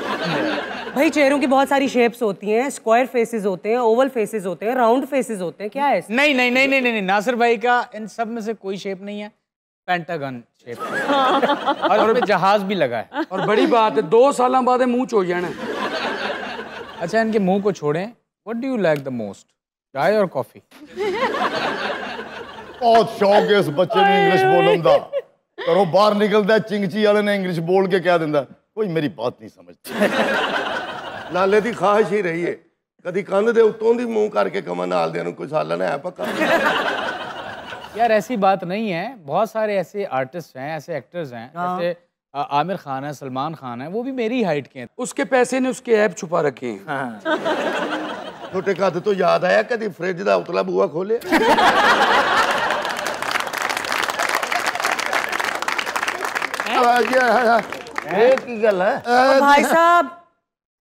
भाई चेहरों की बहुत सारी शेप्स होती हैं स्क्वायर फेसेस होते हैं ओवल फेसेस होते हैं राउंड फेसेस होते हैं क्या है इसमें? नहीं नहीं नहीं नहीं नहीं नहीं, नासिर भाई का इन सब में से कोई शेप नहीं है पेंटागन शेप और उस पे जहाज भी लगा है और बड़ी बात है दो साल बाद ये मुंह चो जाना है। अच्छा इनके मुंह को छोड़ें what do you like the most chai और कॉफी ਬਹੁਤ ਸ਼ੌਕ ਹੈ ਇਸ ਬੱਚੇ ਨੂੰ ਇੰਗਲਿਸ਼ ਬੋਲਣ ਦਾ ਘਰੋਂ ਬਾਹਰ ਨਿਕਲਦਾ ਹੈ, ਚਿੰਗਚੀ ਵਾਲੇ ਨੇ ਇੰਗਲਿਸ਼ ਬੋਲ ਕੇ ਕਹਿ ਦਿੰਦਾ ਕੋਈ ਮੇਰੀ ਬਾਤ ਨਹੀਂ ਸਮਝਦਾ ਲਾਲੇ ਦੀ ਖਾਹਿਸ਼ ਹੀ ਰਹੀ ਹੈ ਕਦੀ ਕੰਧ ਦੇ ਉੱਤੋਂ ਦੀ ਮੂੰਹ ਕਰਕੇ ਕਮਨ ਨਾਲ ਦੇ ਨੂੰ ਕੋਈ ਸਾਲਨ ਹੈ ਪੱਕਾ यार ऐसी बात नहीं है बहुत सारे ऐसे आर्टिस्ट हैं ऐसे एक्टर्स हैं जैसे अ, आमिर खान है सलमान खान है वो भी मेरी हाइट के हैं उसके पैसे ने उसके ऐप छुपा रखे हैं ਛੋਟੇ ਕੱਦ ਤੋਂ ਯਾਦ ਆਇਆ ਕਦੀ ਫ੍ਰਿਜ ਦਾ ਉਤਲਾ ਬੂਆ ਖੋਲਿਆ ਇਹ ਕੀ ਗੱਲ ਹੈ और भाई साहब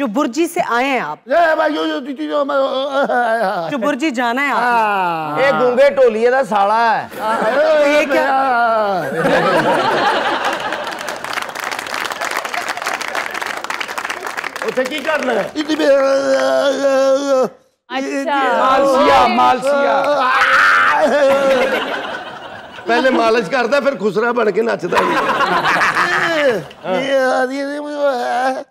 चुबुर्जी से आए हैं आप चुबुर्जी जाना है आप ਇਹ ਗੁੰਗੇ ਢੋਲੀਏ ਦਾ ਸਾਲਾ ਹੈ तो ये क्या ਉੱਥੇ ਕੀ ਕਰਨਾ (laughs) ਹੈ अच्छा मालसिया मालसिया ਪਹਿਲੇ ਮਾਲਿਸ਼ ਕਰਦਾ ਫਿਰ ਖੁਸਰਾ ਬਣ ਕੇ ਨੱਚਦਾ (laughs)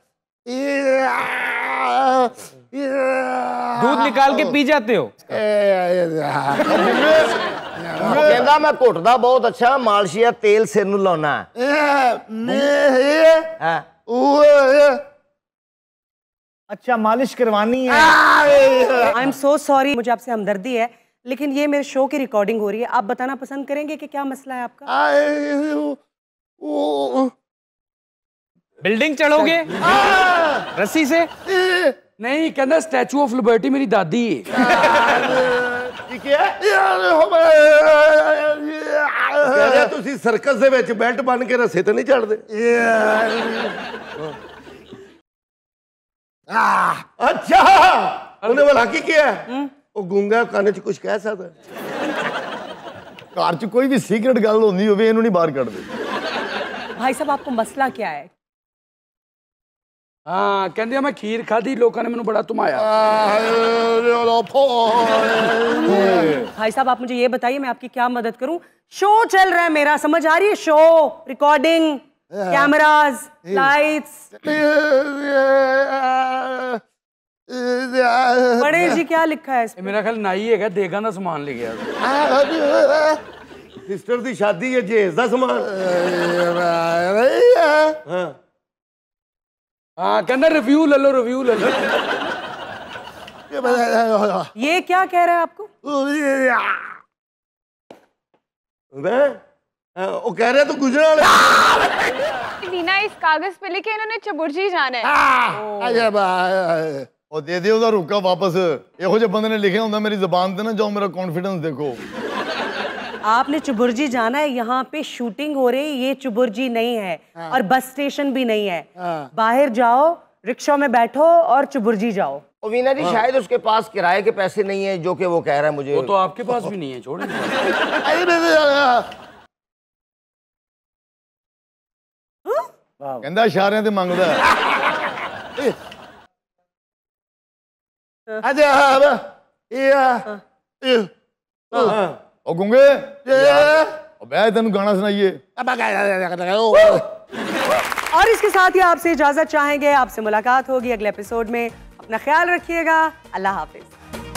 दूध निकाल के पी जाते हो ਉਹ ਕਹਿੰਦਾ ਮੈਂ ਘੁੱਟਦਾ ਬਹੁਤ ਅੱਛਾ ਮਾਲਸ਼ੀਆ ਤੇਲ ਸਿਰ ਨੂੰ ਲਾਉਣਾ ਹਾਂ अच्छा मालिश करवानी है आई एम सो सॉरी मुझे आपसे हमदर्दी है लेकिन ये मेरे शो की रिकॉर्डिंग हो रही है आप बताना पसंद करेंगे कि क्या मसला है आपका बिल्डिंग चढ़ोगे रस्सी से नहीं कहना स्टैचू ऑफ लिबर्टी मेरी दादी है ਕੀ ਹੈ ਕਹਿ ਰਿਹਾ ਤੁਸੀਂ ਸਰਕਸ ਦੇ ਵਿੱਚ ਬੈਲਟ ਬੰਨ ਕੇ ਰੱਸੇ ਤੇ ਨਹੀਂ ਚੜਦੇ ਅੱਛਾ ਉਹਨੇ ਭਲਾ ਕੀ ਕਿਹਾ ਉਹ ਗੁੰਗਾ ਕੰਨ 'ਚ ਕੁਝ ਕਹਿ ਸਕਦਾ ਘਰ 'ਚ ਕੋਈ ਵੀ ਸੀਕ੍ਰੇਟ ਗੱਲ ਹੁੰਦੀ ਹੋਵੇ ਇਹਨੂੰ ਨਹੀਂ ਬਾਹਰ ਕੱਢਦੇ भाई साहब आपको मसला क्या है ਹਾਂ ਕਹਿੰਦੇ ਆ ਮੈਂ ਖੀਰ ਖਾਧੀ ਲੋਕਾਂ ਨੇ ਮੈਨੂੰ ਬੜਾ ਧੁਮਾਇਆ भाई साहब आप मुझे ये बताइए मैं आपकी क्या मदद करूं शो चल रहा है मेरा समझ आ रही है शो रिकॉर्डिंग कैमराज लाइट्स बड़े जी क्या लिखा है इस ਇਹ ਮੇਰਾ ਖਿਆਲ ਨਾਈ ਹੈਗਾ ਦੇਗਾਂ ਦਾ ਸਮਾਨ ਲਿਖਿਆ ਹੋਇਆ। ਸਿਸਟਰ ਦੀ ਸ਼ਾਦੀ ਹੈ ਜੇਜ਼ ਦਾ ਸਮਾਨ ਹਾਂ ਹਾਂ ਕਹਿੰਦਾ ਰਿਵਿਊ ਲੈ ਲਓ ਰਿਵਿਊ ਲੈ ਲਓ ये क्या कह रहा है आपको मैं हाँ, वो कह रहे तो गुजरा वाले वीना इस कागज पे लिखे इन्होंने चबुर्जी जाना है ਉਹ ਦੇ ਦੇ ਉਹਦਾ ਰੁਕਾ ਵਾਪਸ ਇਹੋ ਜਿਹੇ ਬੰਦੇ ਨੇ ਲਿਖਿਆ ਹੁੰਦਾ ਮੇਰੀ ਜ਼ਬਾਨ ਤੇ ਨਾ ਜਾਓ ਮੇਰਾ ਕੌਨਫੀਡੈਂਸ ਦੇਖੋ आपने चुबुर्जी जाना है यहाँ पे शूटिंग हो रही है ये चुबुर्जी नहीं है और बस स्टेशन भी नहीं है बाहर जाओ रिक्शा में बैठो और चुबुर्जी जाओ और वीना जी शायद उसके पास किराए के पैसे नहीं है जो कि वो कह रहा है मुझे वो तो आपके पास भी नहीं है छोड़े ਕਹਿੰਦਾ ਇਸ਼ਾਰਿਆਂ ਤੇ ਮੰਗਦਾ ਅਜਾ ਇਹ ਉਹ ਗੁੰਗੇ ਉਹ ਬੈ ਤੈਨੂੰ ਗਾਣਾ ਸੁਣਾਈਏ और इसके साथ ही आपसे इजाजत चाहेंगे आपसे मुलाकात होगी अगले एपिसोड में अपना ख्याल रखिएगा अल्लाह हाफिज